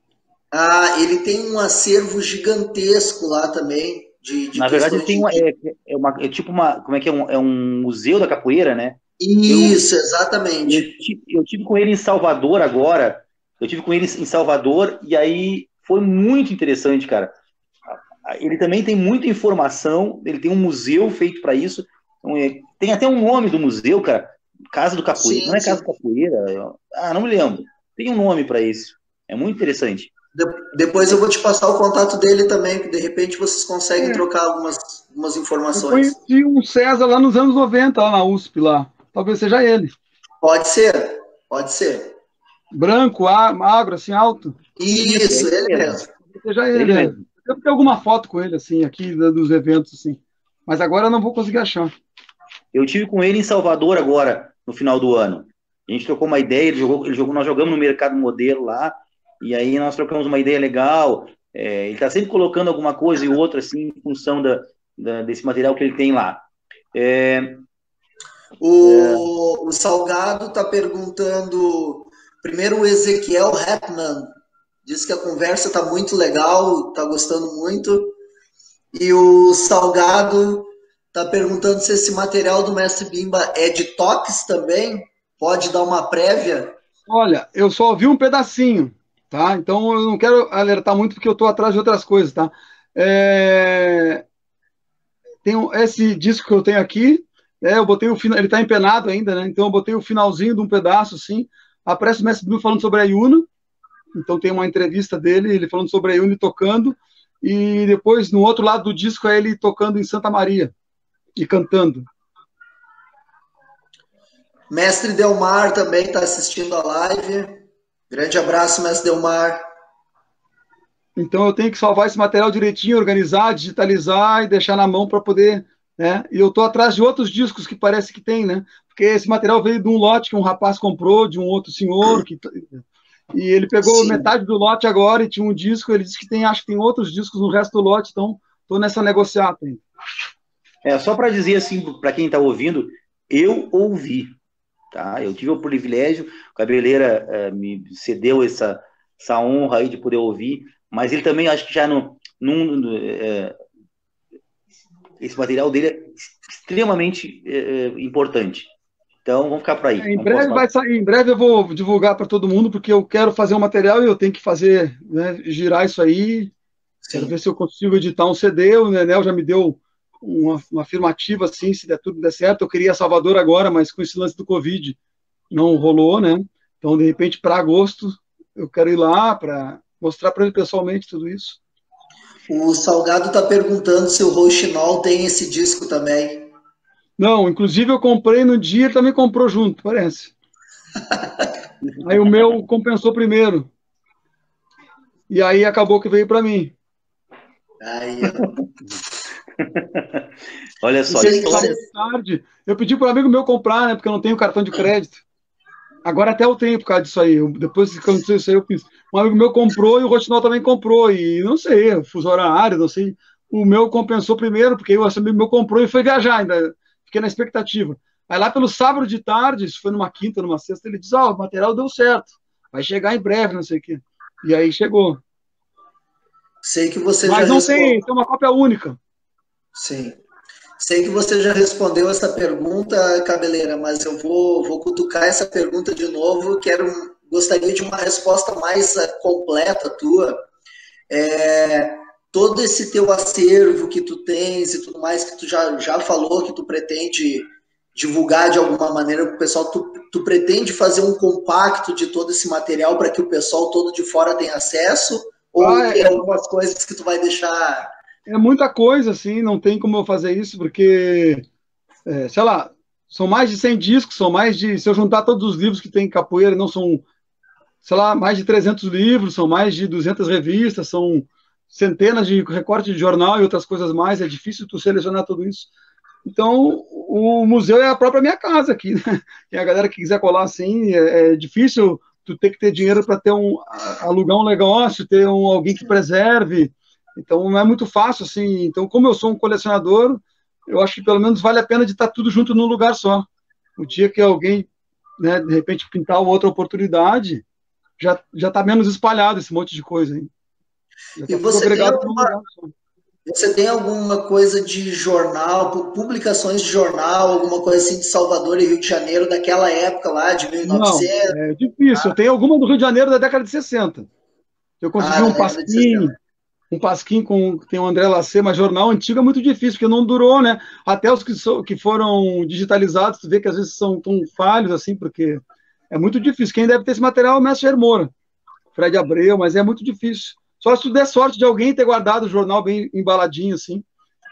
Ah, ele tem um acervo gigantesco lá também. De, de Na verdade, ele tem uma, é, é, uma, é tipo uma. Como é que é? Um, é um museu da capoeira, né? Isso, eu, exatamente. Eu tive, eu tive com ele em Salvador agora. Eu tive com ele em Salvador e aí foi muito interessante, cara. Ele também tem muita informação. Ele tem um museu feito para isso. Então, é, tem até um nome do museu, cara. Casa do Capoeira. Sim, não é Casa sim. do Capoeira? Ah, não me lembro. Tem um nome para isso. É muito interessante. De, depois eu vou te passar o contato dele também, que de repente vocês conseguem é. trocar algumas, algumas informações. Eu conheci um César lá nos anos 90, lá na USP, lá. Talvez seja ele. Pode ser, pode ser. Branco, magro, assim, alto. Isso, ele, ele mesmo. Seja ele, ele mesmo. Eu tenho alguma foto com ele, assim, aqui dos eventos, assim. Mas agora eu não vou conseguir achar. Eu tive com ele em Salvador agora, no final do ano. A gente trocou uma ideia, ele jogou, ele jogou, nós jogamos no mercado modelo lá, e aí nós trocamos uma ideia legal. É, ele está sempre colocando alguma coisa e outra assim em função da, da desse material que ele tem lá. É, o, é... o Salgado está perguntando. Primeiro, o Ezequiel Hetman diz que a conversa está muito legal, está gostando muito. E o Salgado está perguntando se esse material do Mestre Bimba é de toques também. Pode dar uma prévia? Olha, eu só ouvi um pedacinho tá? Então eu não quero alertar muito porque eu estou atrás de outras coisas, tá? É... Tem esse disco que eu tenho aqui, é, eu botei o final, ele está empenado ainda, né? Então eu botei o finalzinho de um pedaço, assim. Aparece o Mestre Bill falando sobre a Yuna, então tem uma entrevista dele, ele falando sobre a Yuna tocando, e depois no outro lado do disco é ele tocando em Santa Maria e cantando. Mestre Delmar também está assistindo a live. Grande abraço, mestre Delmar. Então eu tenho que salvar esse material direitinho, organizar, digitalizar e deixar na mão para poder. Né? E eu estou atrás de outros discos que parece que tem, né? Porque esse material veio de um lote que um rapaz comprou, de um outro senhor, que, e ele pegou Sim. metade do lote agora e tinha um disco, ele disse que tem, acho que tem outros discos no resto do lote, então estou nessa negociata É, só para dizer assim, para quem está ouvindo, eu ouvi, tá? Eu tive o privilégio, o Cabeleira uh, me cedeu essa, essa honra aí de poder ouvir, mas ele também, acho que já no, num, uh, esse material dele é extremamente uh, importante. Então, vamos ficar por aí. É, em breve vai sair, em breve eu vou divulgar para todo mundo, porque eu quero fazer um material e eu tenho que fazer, né, girar isso aí. Sim. Quero ver se eu consigo editar um CD. O Nenel já me deu uma, uma afirmativa, assim, se der tudo der certo. Eu queria Salvador agora, mas com esse lance do Covid não rolou, né? Então, de repente, para agosto, eu quero ir lá para mostrar para ele pessoalmente tudo isso. O Salgado está perguntando se o Rouxinol tem esse disco também. Não, inclusive eu comprei no dia, ele também comprou junto, parece. aí o meu compensou primeiro. E aí acabou que veio para mim. Aí, Olha só, história... tarde, eu pedi para um amigo meu comprar, né? Porque eu não tenho cartão de crédito. Agora até eu tenho por causa disso aí. depois que aconteceu isso aí, eu fiz. Um amigo meu comprou e o Rotinol também comprou. E não sei, fuso horário, não sei. O meu compensou primeiro, porque o amigo meu comprou e foi viajar ainda fiquei na expectativa. Aí lá pelo sábado de tarde, isso foi numa quinta, numa sexta, ele diz, ó, oh, o material deu certo, vai chegar em breve, não sei o quê. E aí chegou. Sei que você Mas não tem, tem uma cópia única. Sim. Sei que você já respondeu essa pergunta, Cabeleira, mas eu vou, vou cutucar essa pergunta de novo. Quero, gostaria de uma resposta mais eh, completa tua. É, todo esse teu acervo que tu tens e tudo mais que tu já, já falou que tu pretende divulgar de alguma maneira para o pessoal, tu, tu pretende fazer um compacto de todo esse material para que o pessoal todo de fora tenha acesso? Ou ah, tem é, algumas coisas que tu vai deixar? É muita coisa, assim, não tem como eu fazer isso, porque, é, sei lá, são mais de 100 discos, são mais de, se eu juntar todos os livros que tem em capoeira, não são, sei lá, mais de 300 livros, são mais de 200 revistas, são centenas de recortes de jornal e outras coisas mais, é difícil tu selecionar tudo isso. Então, o museu é a própria minha casa aqui, né? E a galera que quiser colar assim, é, é difícil tu ter que ter dinheiro para ter um alugar um negócio, ter um, alguém que preserve. Então, não é muito fácil assim. Então, como eu sou um colecionador, eu acho que pelo menos vale a pena de estar tudo junto num lugar só. O dia que alguém, né, de repente pintar outra oportunidade, já já está menos espalhado esse monte de coisa. Hein? E você tem, alguma, você tem alguma coisa de jornal, publicações de jornal, alguma coisa assim de Salvador e Rio de Janeiro daquela época lá, de 1900? Não, é difícil. Ah. Eu tenho alguma do Rio de Janeiro da década de 60. Eu consegui ah, um pasquim, um pasquim com tem o André Lacê, mas jornal antigo é muito difícil, porque não durou, né? Até os que, so, que foram digitalizados, tu vê que às vezes são tão falhos assim, porque é muito difícil. Quem deve ter esse material é o Mestre Hermora, Fred Abreu, mas é muito difícil. Só se tu der sorte de alguém ter guardado o jornal bem embaladinho assim,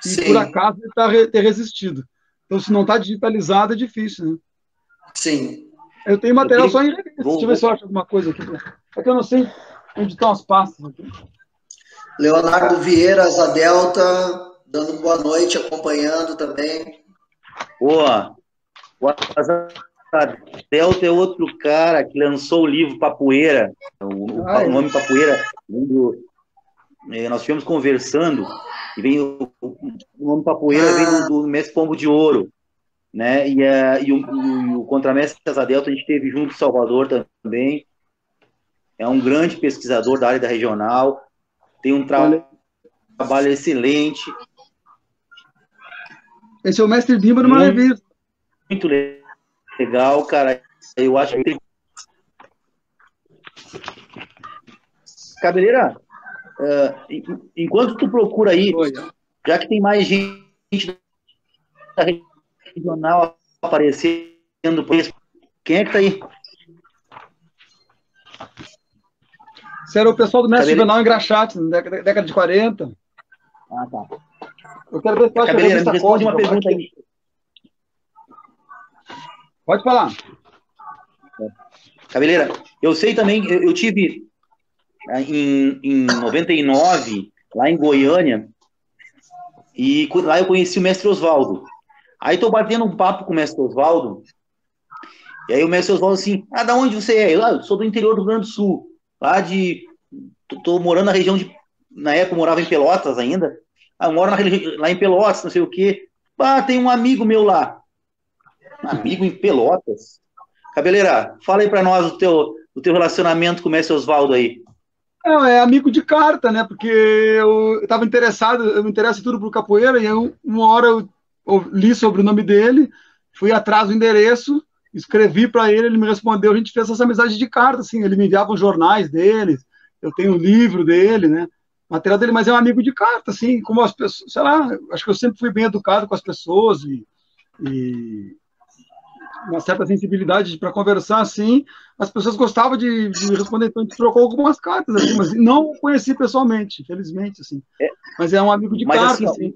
e Sim. por acaso ele tá, ter resistido. Então, se não está digitalizado, é difícil, né? Sim. Eu tenho material eu tenho... só em revista. Vou, se eu acho alguma coisa aqui. É que eu não sei onde estão as pastas aqui. Leonardo Vieira, Asa Delta, dando boa noite, acompanhando também. Boa. Asa Delta é outro cara que lançou o livro Papoeira, o, o nome Papoeira, é, nós estivemos conversando, e vem o, o nome Papoeira vem do, do Mestre Pombo de Ouro, né? E, uh, e, o, e o contramestre Delta a gente teve junto em Salvador também. É um grande pesquisador da área da regional, tem um tra trabalho excelente. Esse é o mestre Bimba numa revista. Muito legal legal, cara. Eu acho que tem. Cabeleira, uh, enquanto tu procura aí, já que tem mais gente da regional aparecendo por isso, quem é que tá aí? Isso era o pessoal do Mestre Juvenal em Graxate, na década, de 40. Ah, tá. Eu quero ver se Cabeleira, me responde uma pergunta aí. Pode falar. Cabeleira, eu sei também, eu, eu tive ah, em, em 99, lá em Goiânia, e lá eu conheci o mestre Oswaldo. Aí tô batendo um papo com o mestre Oswaldo, e aí o mestre Oswaldo assim, ah, da onde você é? Eu, ah, eu sou do interior do Rio Grande do Sul, lá de, tô, tô, morando na região de, na época eu morava em Pelotas ainda, ah, eu moro na, lá em Pelotas, não sei o quê. Ah, tem um amigo meu lá. Amigo em Pelotas. Cabeleira, fala aí para nós o teu, o teu relacionamento com o Mestre Oswaldo aí. Não, é amigo de carta, né? Porque eu estava interessado, eu me interesso tudo por capoeira, e eu, uma hora eu, eu li sobre o nome dele, fui atrás do endereço, escrevi para ele, ele me respondeu, a gente fez essa amizade de carta, assim, ele me enviava os jornais dele, eu tenho o um livro dele, né? Material dele, mas é um amigo de carta, assim, como as pessoas, sei lá, acho que eu sempre fui bem educado com as pessoas e, e uma certa sensibilidade para conversar assim. As pessoas gostavam de, de responder, então a gente trocou algumas cartas, assim, mas não conheci pessoalmente, infelizmente, assim. É, mas é um amigo de carta, assim. assim.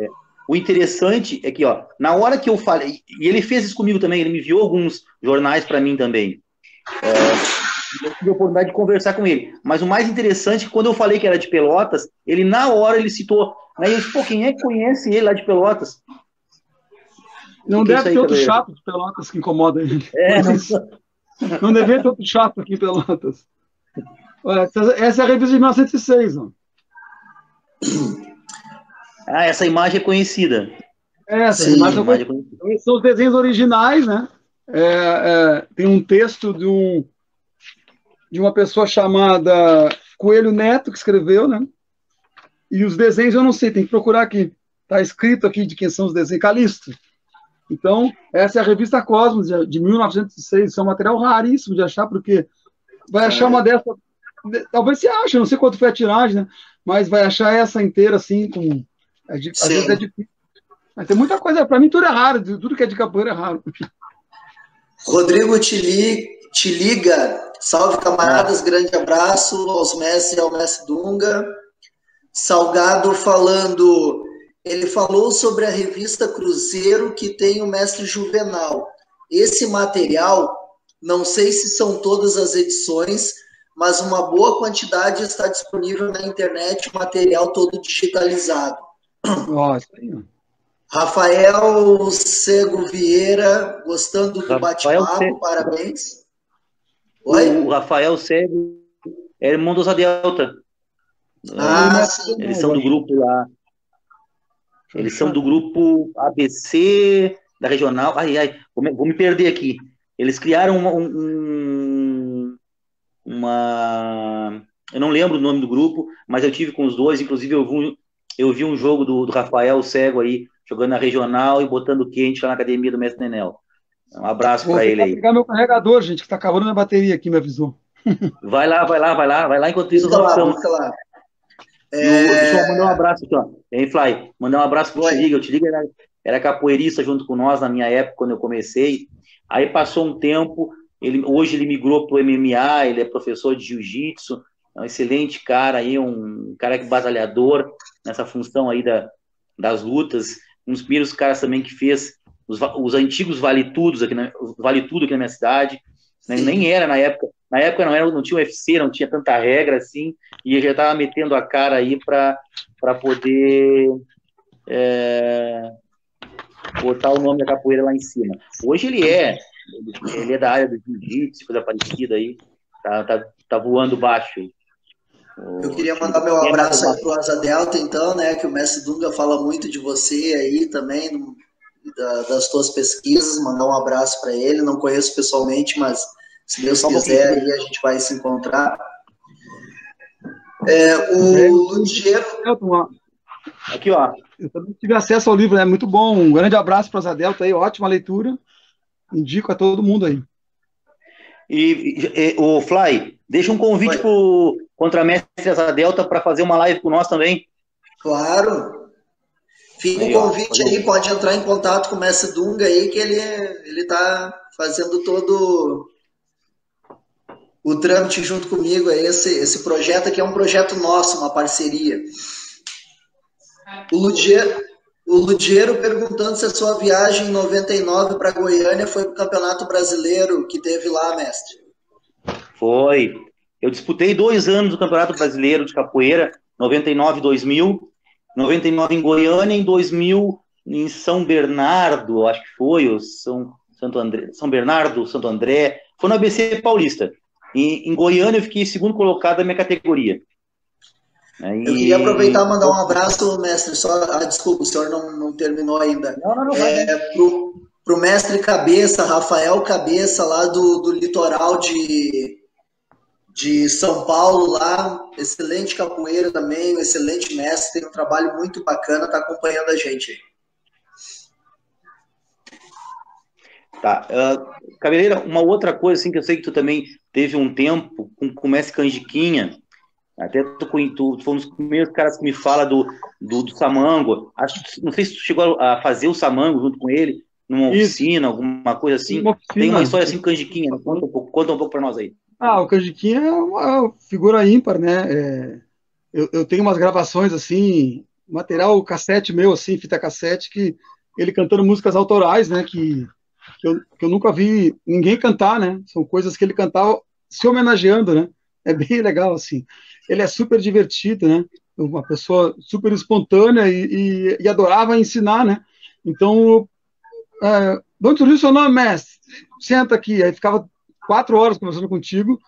É, o interessante é que, ó, na hora que eu falei, e ele fez isso comigo também, ele me enviou alguns jornais para mim também. É, eu tive a oportunidade de conversar com ele. Mas o mais interessante é que quando eu falei que era de Pelotas, ele na hora ele citou. Aí eu disse, pô, quem é que conhece ele lá de Pelotas? Não deve ter outro chato de Pelotas que incomoda ele. É, não... não deve ter outro chato aqui em Pelotas. Essa é a revista de 1906. Ó. Ah, essa imagem é conhecida. É, essa Sim, imagem, é imagem é conhecida. São os desenhos originais, né? É, é, tem um texto de, um, de uma pessoa chamada Coelho Neto, que escreveu, né? E os desenhos eu não sei, tem que procurar aqui. Está escrito aqui de quem são os desenhos. Calixto. Então, essa é a revista Cosmos, de 1906. Isso é um material raríssimo de achar, porque vai achar uma dessa. Talvez você ache, não sei quanto foi a tiragem, né? Mas vai achar essa inteira, assim, com. É às vezes é difícil. Mas tem muita coisa. Para mim, tudo é raro. Tudo que é de capoeira é raro. Rodrigo te, li, te liga. Salve, camaradas. Grande abraço aos mestres e ao mestre Dunga. Salgado falando ele falou sobre a revista Cruzeiro que tem o mestre Juvenal. Esse material, não sei se são todas as edições, mas uma boa quantidade está disponível na internet, o material todo digitalizado. Nossa. Rafael Cego Vieira, gostando do bate-papo, parabéns. Oi? O Rafael Cego é irmão dos Delta. Ah, Eles são do grupo lá. Eles são do grupo ABC, da regional. Ai, ai, vou me, vou me perder aqui. Eles criaram uma, um, uma. Eu não lembro o nome do grupo, mas eu tive com os dois. Inclusive, eu vi, eu vi um jogo do, do Rafael Cego aí, jogando na regional e botando quente lá na academia do Mestre Nenel. Um abraço para ele aí. Vou pegar meu carregador, gente, que está acabando minha bateria aqui, me avisou. Vai lá, vai lá, vai lá, vai lá enquanto isso nós vamos. Lá. É... Deixa eu mandar um abraço aqui, ó. Hein, Fly? Mandar um abraço pro Tiliga. O Tiliga era, era capoeirista junto com nós na minha época, quando eu comecei. Aí passou um tempo, ele, hoje ele migrou pro MMA, ele é professor de jiu-jitsu, é um excelente cara aí, um cara que batalhador nessa função aí da, das lutas. Um dos primeiros caras também que fez os, os antigos Vale Tudos aqui, na, Vale Tudo aqui na minha cidade. Né? Nem era na época, na época não, era, não tinha UFC, não tinha tanta regra assim, e ele já estava metendo a cara aí para poder é, botar o nome da capoeira lá em cima. Hoje ele é, ele é da área do jiu-jitsu, coisa parecida aí, tá, tá, tá voando baixo aí. Eu queria mandar meu abraço aí pro Asa Delta, então, né? Que o mestre Dunga fala muito de você aí também, no, da, das tuas pesquisas. Mandar um abraço para ele. Não conheço pessoalmente, mas se Deus quiser, aí a gente vai se encontrar. É, o Ludiero. Aqui, ó. Eu também tive acesso ao livro, é né? muito bom. Um grande abraço para a Zadelta aí, ótima leitura. Indico a todo mundo aí. E, e o Fly, deixa um convite para o Contramestre Zadelta para fazer uma live com nós também. Claro. Fica o convite aí, pode entrar em contato com o Mestre Dunga aí, que ele ele está fazendo todo o trâmite junto comigo é esse, esse projeto aqui é um projeto nosso, uma parceria. O Ludiero, o Ludiero perguntando se a sua viagem em 99 para Goiânia foi para o Campeonato Brasileiro que teve lá, mestre. Foi. Eu disputei dois anos do Campeonato Brasileiro de Capoeira, 99 e 2000. 99 em Goiânia, em 2000 em São Bernardo, acho que foi, ou São, Santo André, São Bernardo, Santo André. Foi no ABC Paulista. Em, em Goiânia, eu fiquei segundo colocado da minha categoria. Aí... Eu queria aproveitar e mandar um abraço, mestre. Só, ah, desculpa, o senhor não, não terminou ainda. Não, não, não. É, pro, para o mestre Cabeça, Rafael Cabeça, lá do, do litoral de, de São Paulo, lá, excelente capoeira também, um excelente mestre, tem um trabalho muito bacana, está acompanhando a gente Tá. Uh, Cabeleira, uma outra coisa assim que eu sei que tu também teve um tempo com, com o mestre Canjiquinha, até tu, tu, tu foi um dos primeiros caras que me fala do, do, do Samango. Acho, não sei se tu chegou a fazer o Samango junto com ele, numa oficina, alguma coisa assim. Uma Tem uma história assim, Canjiquinha. Conta um pouco, conta um pouco para nós aí. Ah, o Canjiquinha é uma figura ímpar, né? É, eu, eu, tenho umas gravações assim, material cassete meu, assim, fita cassete, que ele cantando músicas autorais, né? Que, que, eu, que eu nunca vi ninguém cantar, né? São coisas que ele cantava se homenageando, né? É bem legal, assim. Ele é super divertido, né? Uma pessoa super espontânea e, e, e adorava ensinar, né? Então, é, onde surgiu seu nome, mestre? Senta aqui. Aí ficava quatro horas conversando contigo,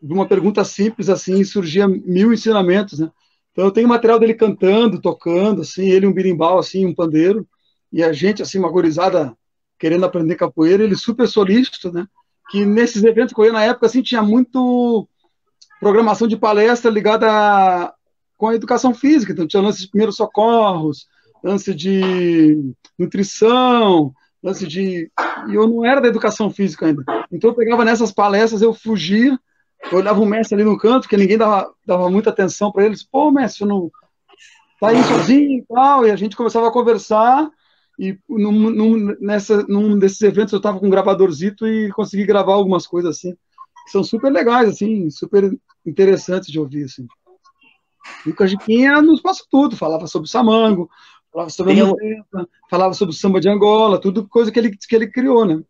de uma pergunta simples assim, surgia mil ensinamentos, né? Então eu tenho material dele cantando, tocando, assim, ele um birimbau, assim, um pandeiro, e a gente, assim, uma gorizada querendo aprender capoeira, ele super solícito, né? Que nesses eventos que eu ia na época, assim, tinha muito programação de palestra ligada a, com a educação física, então tinha lance de primeiros socorros, lance de nutrição, lance de. E eu não era da educação física ainda. Então eu pegava nessas palestras, eu fugia, eu olhava o mestre ali no canto, que ninguém dava, dava muita atenção para eles. Pô, mestre, não. Tá aí sozinho e tal. E a gente começava a conversar. E num, num, nessa, num desses eventos eu estava com um gravadorzito e consegui gravar algumas coisas assim. Que são super legais, assim, super interessantes de ouvir, assim. E o Cajiquinha nos passa tudo, falava sobre Samango, Falava sobre tem falava sobre samba de Angola, tudo coisa que ele, que ele criou, né?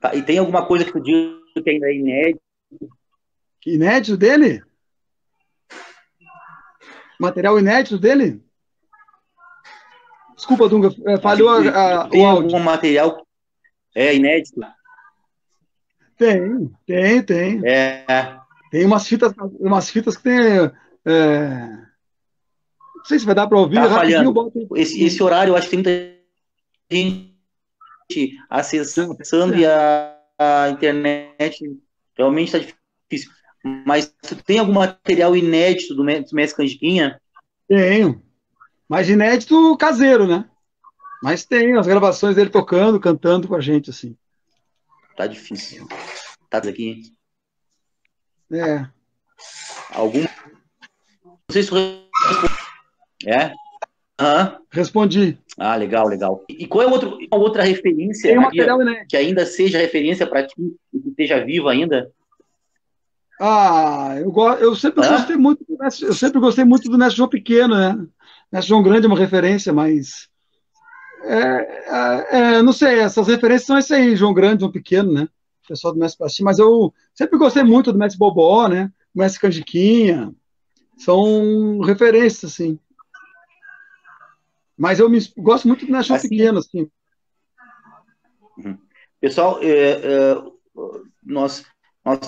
Tá, e tem alguma coisa que tu diz que ainda é inédito? Inédito dele? Material inédito dele? Desculpa, Dunga, é, falhou a, a, tem o áudio. algum material é inédito? Tem, tem, tem. É. Tem umas fitas, umas fitas que tem é, não sei se vai dar para ouvir. Tá falhando. Boto... Esse, esse horário, eu acho que tem muita gente acessando e a, a internet realmente está difícil. Mas tem algum material inédito do Mestre Canjiquinha? Tenho. Mas inédito caseiro, né? Mas tem as gravações dele tocando, cantando com a gente, assim. Tá difícil. Tá aqui. É. Algum. Não sei se é? Uhum. Respondi. Ah, legal, legal. E qual é outro, outra referência né? que ainda seja referência para ti, que esteja vivo ainda? Ah, eu, eu sempre Hã? gostei muito do eu sempre gostei muito do João Pequeno, né? Mestre João Grande é uma referência, mas é, é, é, não sei, essas referências são esse aí, João Grande, João Pequeno, né? O pessoal do mestre Pastinho, mas eu sempre gostei muito do mestre Bobó, né? O mestre Canjiquinha, são referências, assim. Mas eu me, gosto muito do National assim, pequeno, assim. Uhum. Pessoal, é, é, nós, nós,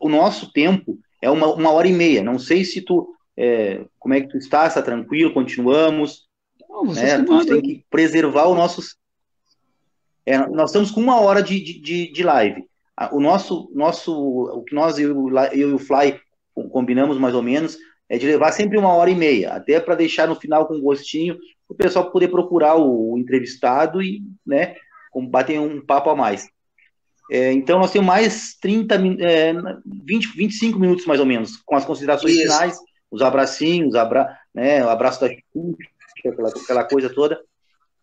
o nosso tempo é uma, uma hora e meia. Não sei se tu, é, como é que tu está, está tranquilo, continuamos. Não, né? A gente tem que preservar o nosso... É, nós estamos com uma hora de, de, de live. O nosso, nosso, o que nós, eu, eu e o Fly combinamos mais ou menos, é de levar sempre uma hora e meia, até para deixar no final com gostinho, o pessoal poder procurar o, o entrevistado e, né, bater um papo a mais. É, então, nós temos mais 30, é, 20, 25 minutos mais ou menos, com as considerações Isso. finais, os abracinhos, abra, né, o abraço da aquela, aquela coisa toda.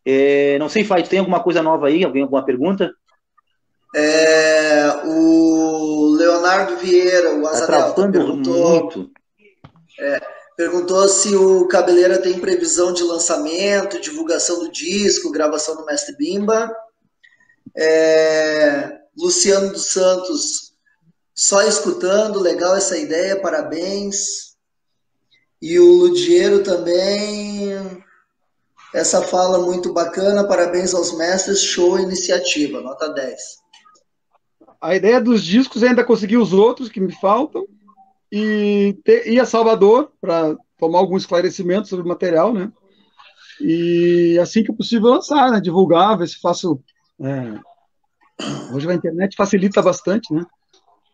É, não sei, Fai, tem alguma coisa nova aí? Alguém alguma pergunta? É, o Leonardo Vieira, o Azarel, tá perguntou, muito. É, perguntou se o Cabeleira tem previsão de lançamento, divulgação do disco, gravação do Mestre Bimba. É, Luciano dos Santos, só escutando, legal essa ideia, parabéns. E o Ludiero também, essa fala muito bacana, parabéns aos mestres, show iniciativa, nota 10. A ideia dos discos é ainda conseguir os outros que me faltam e ter, ir a Salvador para tomar algum esclarecimento sobre o material, né? E assim que possível lançar, né? Divulgar, ver se faço. É... Hoje a internet facilita bastante, né?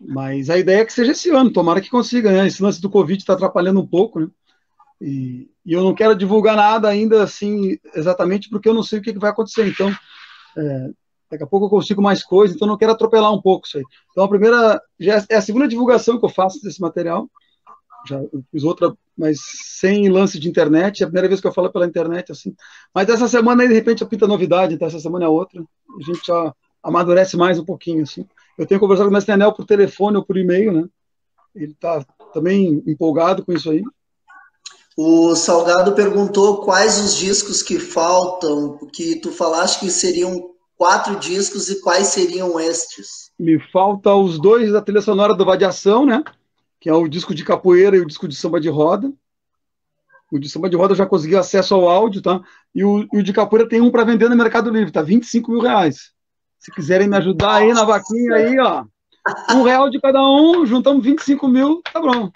Mas a ideia é que seja esse ano, tomara que consiga, né? Esse lance do Covid está atrapalhando um pouco, né? E, e, eu não quero divulgar nada ainda assim, exatamente porque eu não sei o que, que vai acontecer. Então, é, daqui a pouco eu consigo mais coisas, então não quero atropelar um pouco isso aí. Então, a primeira, já é a segunda divulgação que eu faço desse material. Já fiz outra, mas sem lance de internet. É a primeira vez que eu falo pela internet, assim. Mas essa semana aí, de repente, pinta novidade, então essa semana é outra. A gente já amadurece mais um pouquinho, assim. Eu tenho conversado com o Mestre Anel por telefone ou por e-mail, né? Ele está também empolgado com isso aí. O Salgado perguntou quais os discos que faltam, que tu falaste que seriam quatro discos e quais seriam estes? Me falta os dois da trilha sonora do Vadiação, né? Que é o disco de capoeira e o disco de samba de roda. O de samba de roda eu já consegui acesso ao áudio, tá? E o, o de capoeira tem um para vender no Mercado Livre, tá? 25 mil reais. Se quiserem me ajudar aí na vaquinha aí, ó. Um real de cada um, juntamos 25 mil, tá bom.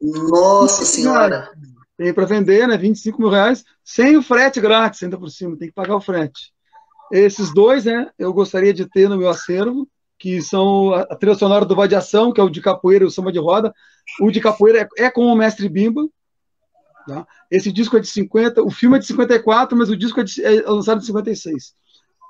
Nossa Senhora! Tem para vender, né? 25 mil reais, sem o frete grátis, ainda por cima, tem que pagar o frete. Esses dois, né, eu gostaria de ter no meu acervo, que são a trilha sonora do Vadiação, que é o de capoeira e o samba de roda. O de capoeira é, é com o mestre Bimba. Tá? Esse disco é de 50, o filme é de 54, mas o disco é, de, é lançado em 56.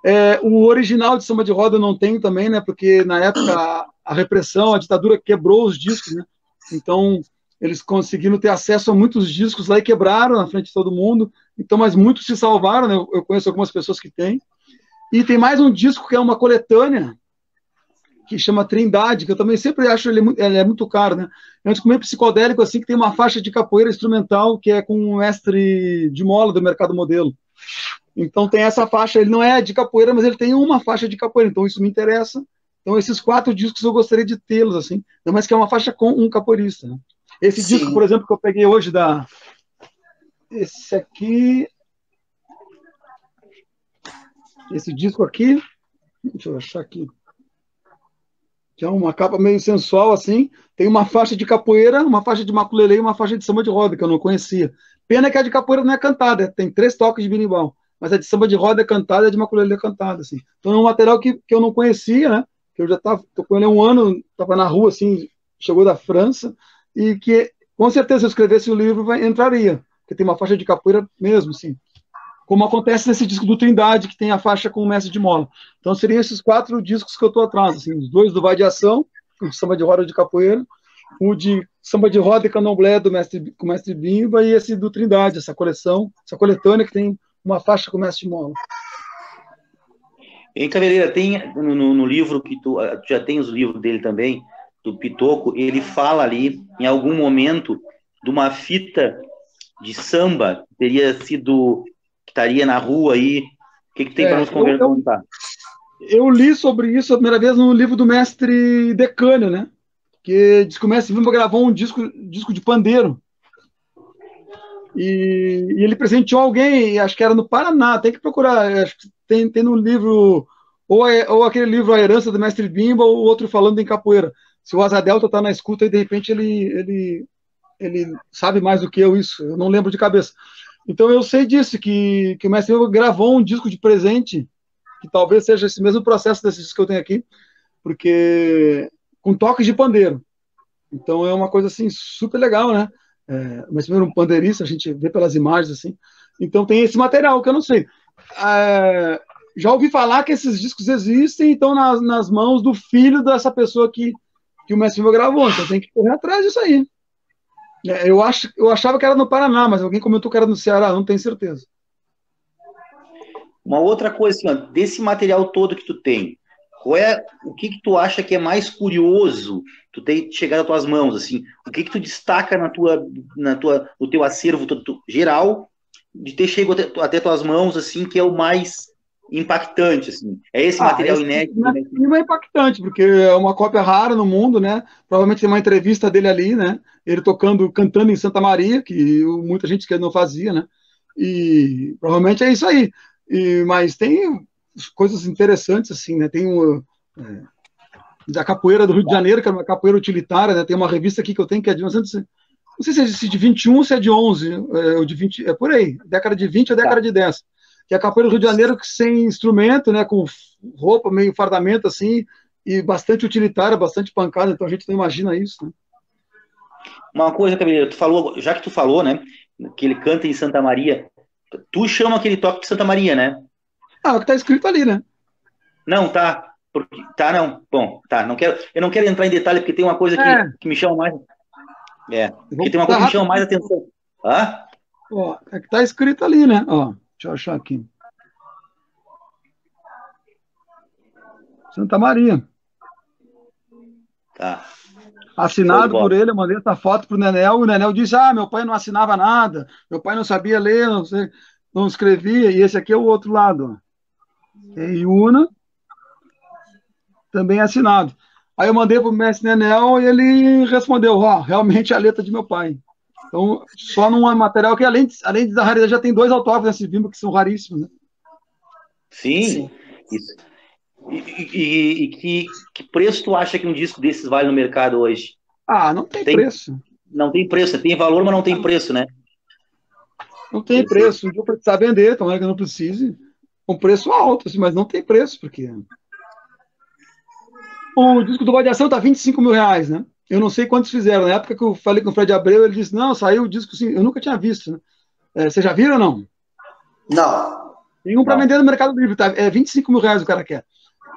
É, o original de samba de roda não tenho também, né? Porque na época a, repressão, a ditadura quebrou os discos, né? Então eles conseguiram ter acesso a muitos discos lá e quebraram na frente de todo mundo. Então, mas muitos se salvaram, né? Eu conheço algumas pessoas que têm. E tem mais um disco que é uma coletânea que chama Trindade, que eu também sempre acho ele, ele é muito caro, né? É um disco meio psicodélico assim que tem uma faixa de capoeira instrumental que é com um mestre de mola do mercado modelo. Então tem essa faixa, ele não é de capoeira, mas ele tem uma faixa de capoeira, então isso me interessa. Então esses quatro discos eu gostaria de tê-los, assim, mas que é uma faixa com um capoeirista. Né? Esse Sim. disco, por exemplo, que eu peguei hoje da... Esse aqui... Esse disco aqui, deixa eu achar aqui, que é uma capa meio sensual, assim, tem uma faixa de capoeira, uma faixa de maculelê e uma faixa de samba de roda, que eu não conhecia. Pena que a de capoeira não é cantada, tem três toques de binimbau mas a de samba de roda é cantada e a de maculelê é cantada, assim. Então é um material que, que eu não conhecia, né? Que eu já estava, com ele há um ano, estava na rua, assim, chegou da França, e que com certeza se eu escrevesse o livro vai, entraria, porque tem uma faixa de capoeira mesmo, assim. Como acontece nesse disco do Trindade, que tem a faixa com o mestre de mola. Então seriam esses quatro discos que eu estou atrás, assim, os dois do Vadiação, o de samba de roda de capoeira, o de samba de roda e candomblé do mestre, com o mestre Bimba e esse do Trindade, essa coleção, essa coletânea que tem uma faixa com mestre de mola. Em Caveleira, tem no, no, livro que tu, ah, tu, já tem os livros dele também, do Pitoco, ele fala ali, em algum momento, de uma fita de samba que teria sido, que estaria na rua aí. O que, que tem é, para nos contar? Eu, li sobre isso a primeira vez no livro do mestre Decânio, né? Que diz que o mestre Vimba gravou um disco, disco de pandeiro. E, e, ele presenteou alguém, acho que era no Paraná, tem que procurar, acho que tem, tem no livro, ou, é, ou aquele livro A Herança do Mestre Bimba, ou outro falando em capoeira. Se o Asa Delta está na escuta e de repente ele, ele, ele sabe mais do que eu isso, eu não lembro de cabeça. Então eu sei disso, que, que o Mestre Bimba gravou um disco de presente, que talvez seja esse mesmo processo desse disco que eu tenho aqui, porque com toques de pandeiro. Então é uma coisa assim super legal, né? É, mas primeiro um pandeirista, a gente vê pelas imagens assim. Então tem esse material que eu não sei. É, já ouvi falar que esses discos existem e estão nas, nas mãos do filho dessa pessoa que, que o Mestre Silva gravou. Então tem que correr atrás disso aí. É, eu, acho, eu achava que era no Paraná, mas alguém comentou que era no Ceará, não tenho certeza. Uma outra coisa, assim, desse material todo que tu tem, qual é o que, que tu acha que é mais curioso tu ter chegado às tuas mãos assim o que que tu destaca na tua na tua no teu acervo todo, geral de ter chegado até, até tuas mãos assim que é o mais impactante assim é esse ah, material esse inédito né? é impactante porque é uma cópia rara no mundo né provavelmente tem uma entrevista dele ali né ele tocando cantando em Santa Maria que muita gente que não fazia né e provavelmente é isso aí e, mas tem coisas interessantes, assim, né? Tem o, é, da capoeira do Rio de Janeiro, que é uma capoeira utilitária, né? Tem uma revista aqui que eu tenho que é de 1900, não sei se é de 21 ou se é de 11, é, ou de 20, é por aí, década de 20 ou década tá. de 10. Que é a capoeira do Rio de Janeiro sem instrumento, né, com roupa, meio fardamento assim, e bastante utilitária, bastante pancada, então a gente não imagina isso, né? Uma coisa, Cabeleiro, tu falou, já que tu falou, né, que ele canta em Santa Maria, tu chama aquele toque de Santa Maria, né? Ah, o que tá escrito ali, né? Não, tá. Porque, tá, não. Bom, tá. Não quero, eu não quero entrar em detalhe, porque tem uma coisa que, é. que me chama mais. É, porque tem uma coisa que me chama mais atenção. Hã? Ó, é que tá escrito ali, né? Ó, deixa eu achar aqui. Santa Maria. Tá. Assinado por ele, eu mandei essa foto pro Nenel, e o Nenel disse: Ah, meu pai não assinava nada, meu pai não sabia ler, não, sei, não escrevia, e esse aqui é o outro lado. É Iuna, também assinado. Aí eu mandei pro mestre Nenel e ele respondeu: Ó, oh, realmente é a letra de meu pai. Então, só num material que, além, de, além da raridade, já tem dois autógrafos nesse bimbo que são raríssimos, né? Sim, Sim. isso. E, e, e, que, que preço tu acha que um disco desses vale no mercado hoje? Ah, não tem, tem preço. Não tem preço, tem valor, mas não tem preço, né? Não tem preço. Eu precisar vender, tomara que eu não precise. Um preço alto, assim, mas não tem preço, porque. O disco do Ação tá 25 mil reais, né? Eu não sei quantos fizeram. Na época que eu falei com o Fred Abreu, ele disse: não, saiu o disco sim. Eu nunca tinha visto, né? É, você já viram ou não? Não. Tem um para vender no Mercado Livre, tá? É 25 mil reais o cara quer.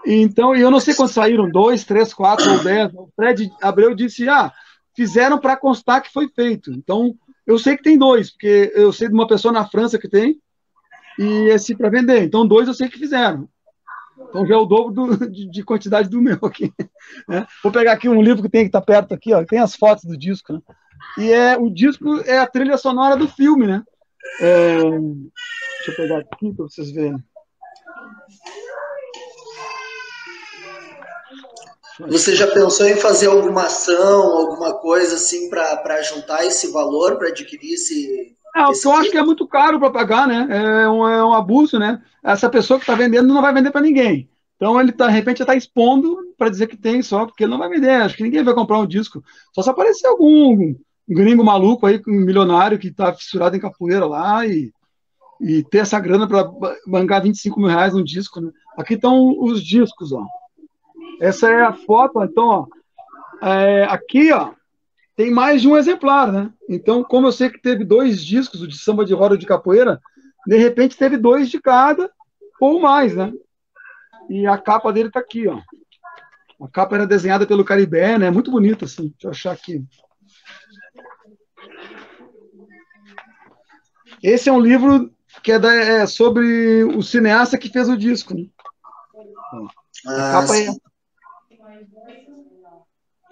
Então, eu não sei quantos saíram, dois, três, quatro ou dez. O Fred Abreu disse, ah, fizeram para constar que foi feito. Então, eu sei que tem dois, porque eu sei de uma pessoa na França que tem, e esse para vender. Então, dois eu sei que fizeram. Então já é o dobro do, de, de, quantidade do meu aqui. Né? Vou pegar aqui um livro que tem que estar tá perto aqui, ó, tem as fotos do disco, né? E é o disco é a trilha sonora do filme, né? É, deixa eu pegar aqui para vocês verem. Você já pensou em fazer alguma ação, alguma coisa assim para juntar esse valor, para adquirir esse. É, esse eu acho que é muito caro para pagar, né? É um, é um abuso, né? Essa pessoa que está vendendo não vai vender para ninguém. Então ele tá, de repente está expondo para dizer que tem só, porque ele não vai vender. Acho que ninguém vai comprar um disco. Só se aparecer algum gringo maluco aí, um milionário que está fissurado em capoeira lá e, e ter essa grana para bancar 25 mil reais num disco. Né? Aqui estão os discos, ó. Essa é a foto, então, ó, é, aqui, ó, tem mais de um exemplar, né? Então, como eu sei que teve dois discos, o de samba de roda de capoeira, de repente teve dois de cada ou mais, né? E a capa dele tá aqui, ó. A capa era desenhada pelo Caribé, né? Muito bonita, assim. Deixa eu achar aqui. Esse é um livro que é, da, é sobre o cineasta que fez o disco. Né? A ah, capa é,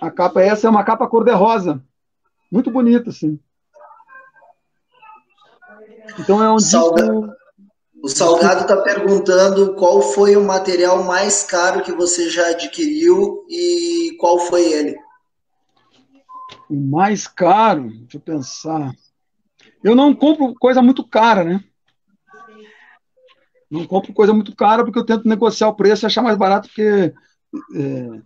a capa essa é uma capa cor-de-rosa. Muito bonita, assim. Então é um disco... O Salgado está perguntando qual foi o material mais caro que você já adquiriu e qual foi ele. O mais caro? Deixa eu pensar. Eu não compro coisa muito cara, né? Não compro coisa muito cara porque eu tento negociar o preço e achar mais barato, porque é,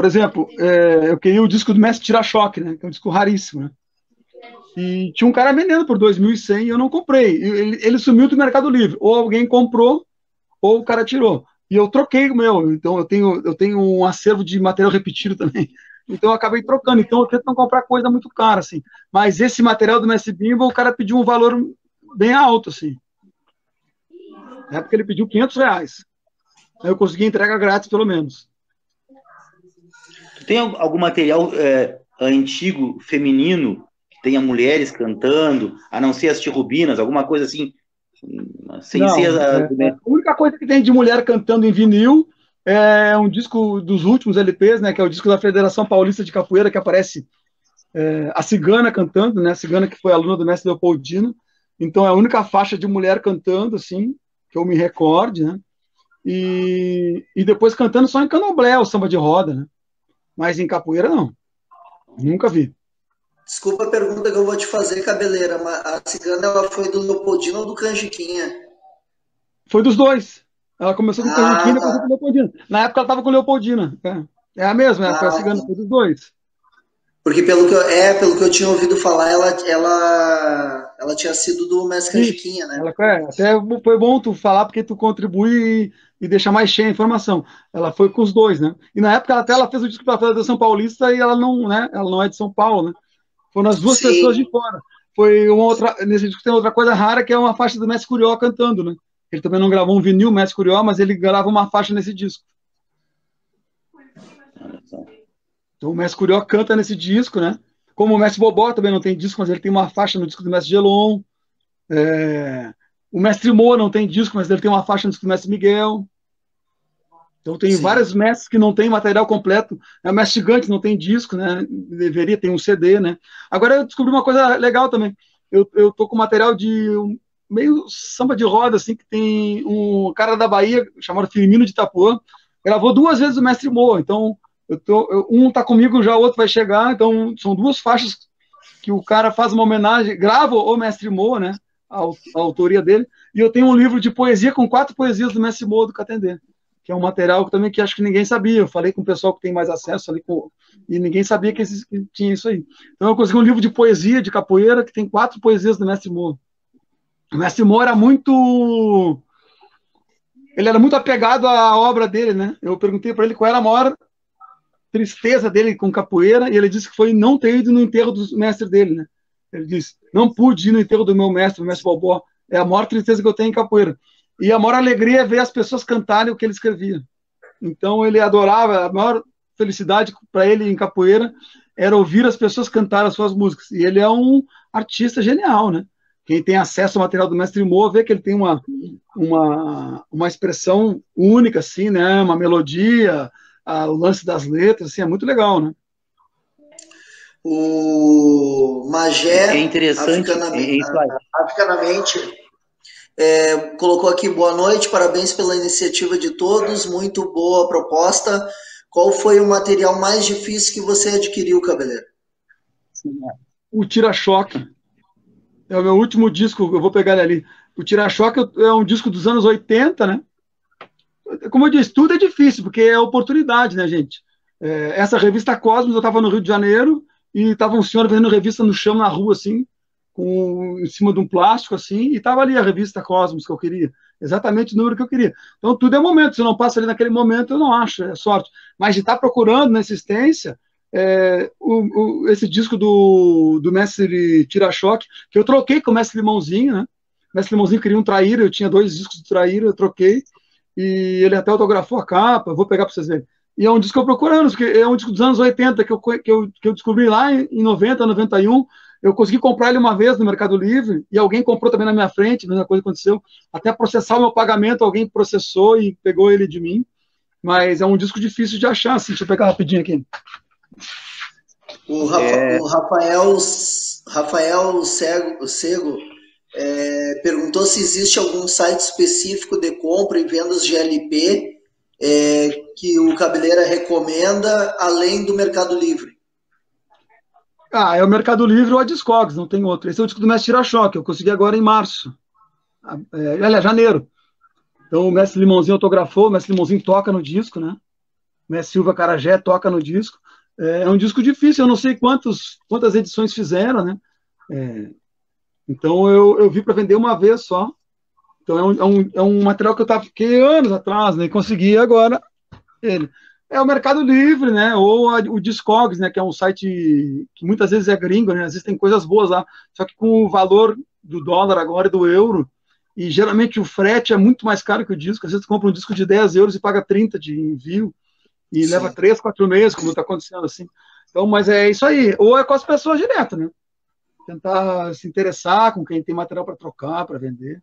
por exemplo, é, eu queria o disco do Mestre Tira-Choque, né? Que é um disco raríssimo, né? E tinha um cara vendendo por 2.100 e eu não comprei. Ele, ele, sumiu do Mercado Livre. Ou alguém comprou, ou o cara tirou. E eu troquei o meu. Então eu tenho, eu tenho um acervo de material repetido também. Então eu acabei trocando. Então eu tento não comprar coisa muito cara, assim. Mas esse material do Mestre Bimbo, o cara pediu um valor bem alto, assim. É porque ele pediu 500 reais. Aí eu consegui entrega grátis, pelo menos. Tem algum material é, antigo, feminino, que tenha mulheres cantando, a não ser as tirubinas, alguma coisa assim? Sem não, ser a... É, a única coisa que tem de mulher cantando em vinil é um disco dos últimos LPs, né, que é o disco da Federação Paulista de Capoeira, que aparece é, a cigana cantando, né, a cigana que foi aluna do mestre Leopoldino. Então é a única faixa de mulher cantando, assim, que eu me recorde, né? E, e depois cantando só em candomblé, o samba de roda, né? Mas em capoeira, não. Nunca vi. Desculpa a pergunta que eu vou te fazer, cabeleira, mas a cigana ela foi do Leopoldino ou do Canjiquinha? Foi dos dois. Ela começou com o ah, Canjiquinha e depois tá. com o Leopoldino. Na época ela estava com o Leopoldina. É, é a mesma, ah, a cigana foi dos dois. Porque pelo que eu, é, pelo que eu tinha ouvido falar, ela, ela, ela tinha sido do Mestre Chiquinha, né? Ela, é, até foi bom tu falar porque tu contribui e, e deixa mais cheia a informação. Ela foi com os dois, né? E na época até ela fez o disco para a Federação Paulista e ela não, né? Ela não é de São Paulo, né? Foram as duas Sim. pessoas de fora. Foi uma outra, nesse disco tem outra coisa rara que é uma faixa do Mestre Curió cantando, né? Ele também não gravou um vinil Mestre Curió, mas ele grava uma faixa nesse disco. Então o Mestre Curió canta nesse disco, né? Como o Mestre Bobó também não tem disco, mas ele tem uma faixa no disco do Mestre Gelon. É... O Mestre Moa não tem disco, mas ele tem uma faixa no disco do Mestre Miguel. Então tem Sim. vários mestres que não têm material completo. O mestre gigante não tem disco, né? Deveria ter um CD, né? Agora eu descobri uma coisa legal também. Eu, eu tô com material de um, meio samba de roda, assim, que tem um cara da Bahia chamado Firmino de Itapuã, gravou duas vezes o Mestre Moa. Então eu tô, eu, um tá comigo, já o outro vai chegar, então são duas faixas que o cara faz uma homenagem, grava o Mestre Moa, né, a, a, autoria dele, e eu tenho um livro de poesia com quatro poesias do Mestre Moa do Catendê, que é um material que, também que acho que ninguém sabia, eu falei com o pessoal que tem mais acesso ali, com, e ninguém sabia que, que tinha isso aí. Então eu consegui um livro de poesia, de capoeira, que tem quatro poesias do Mestre Moa. O Mestre Moa era muito ele era muito apegado à obra dele, né? Eu perguntei para ele qual era a maior tristeza dele com capoeira, e ele disse que foi não ter ido no enterro do mestre dele, né? Ele disse, não pude ir no enterro do meu mestre, o mestre Bobó, é a maior tristeza que eu tenho em capoeira. E a maior alegria é ver as pessoas cantarem o que ele escrevia. Então ele adorava, a maior felicidade para ele em capoeira era ouvir as pessoas cantar as suas músicas. E ele é um artista genial, né? Quem tem acesso ao material do Mestre Mo vê que ele tem uma, uma, uma expressão única, assim, né? Uma melodia, o lance das letras, assim, é muito legal, né? O Magé, é interessante, africanamente, é africanamente é, colocou aqui boa noite, parabéns pela iniciativa de todos, muito boa proposta. Qual foi o material mais difícil que você adquiriu, Cabeleiro? O Tira-Choque. É o meu último disco, eu vou pegar ele ali. O Tira-Choque é um disco dos anos 80, né? como eu disse, tudo é difícil, porque é oportunidade, né, gente? É, essa revista Cosmos, eu estava no Rio de Janeiro e estava um senhor vendendo revista no chão, na rua, assim, com, em cima de um plástico, assim, e estava ali a revista Cosmos que eu queria, exatamente o número que eu queria. Então, tudo é momento, se não passa ali naquele momento, eu não acho, é sorte. Mas de estar tá procurando na existência, é, o, o, esse disco do, do Mestre Tira-Choque, que eu troquei com o Mestre Limãozinho, né? O Mestre Limãozinho queria um Traíra, eu tinha dois discos de Traíra, eu troquei, e ele até autografou a capa, vou pegar para vocês verem. E é um disco que eu procurando, porque é um disco dos anos 80 que eu, que eu, que eu descobri lá em 90, 91. Eu consegui comprar ele uma vez no Mercado Livre e alguém comprou também na minha frente, a mesma coisa aconteceu. Até processar o meu pagamento, alguém processou e pegou ele de mim. Mas é um disco difícil de achar, assim. Deixa eu pegar rapidinho aqui. O, Rafa, é... o Rafael, Rafael Cego, Cego é, perguntou se existe algum site específico de compra e vendas de LP é, que o Cabeleira recomenda, além do Mercado Livre. Ah, é o Mercado Livre ou a Discogs, não tem outro. Esse é o disco do Mestre Tira-Choque, eu consegui agora em março. Ah, é, aliás, janeiro. Então o Mestre Limãozinho autografou, o Mestre Limãozinho toca no disco, né? O Mestre Silva Carajé toca no disco. É, é um disco difícil, eu não sei quantos, quantas edições fizeram, né? É, então eu, eu vi para vender uma vez só. Então é um, é um, é um material que eu tava, fiquei anos atrás, né? E consegui agora ele. É o Mercado Livre, né? Ou a, o Discogs, né? Que é um site que muitas vezes é gringo, né? Às vezes tem coisas boas lá. Só que com o valor do dólar agora e do euro, e geralmente o frete é muito mais caro que o disco. Às vezes tu compra um disco de 10 euros e paga 30 de envio. E Sim. leva 3, 4 meses, como está acontecendo assim. Então, mas é isso aí. Ou é com as pessoas direto, né? tentar se interessar com quem tem material para trocar, para vender.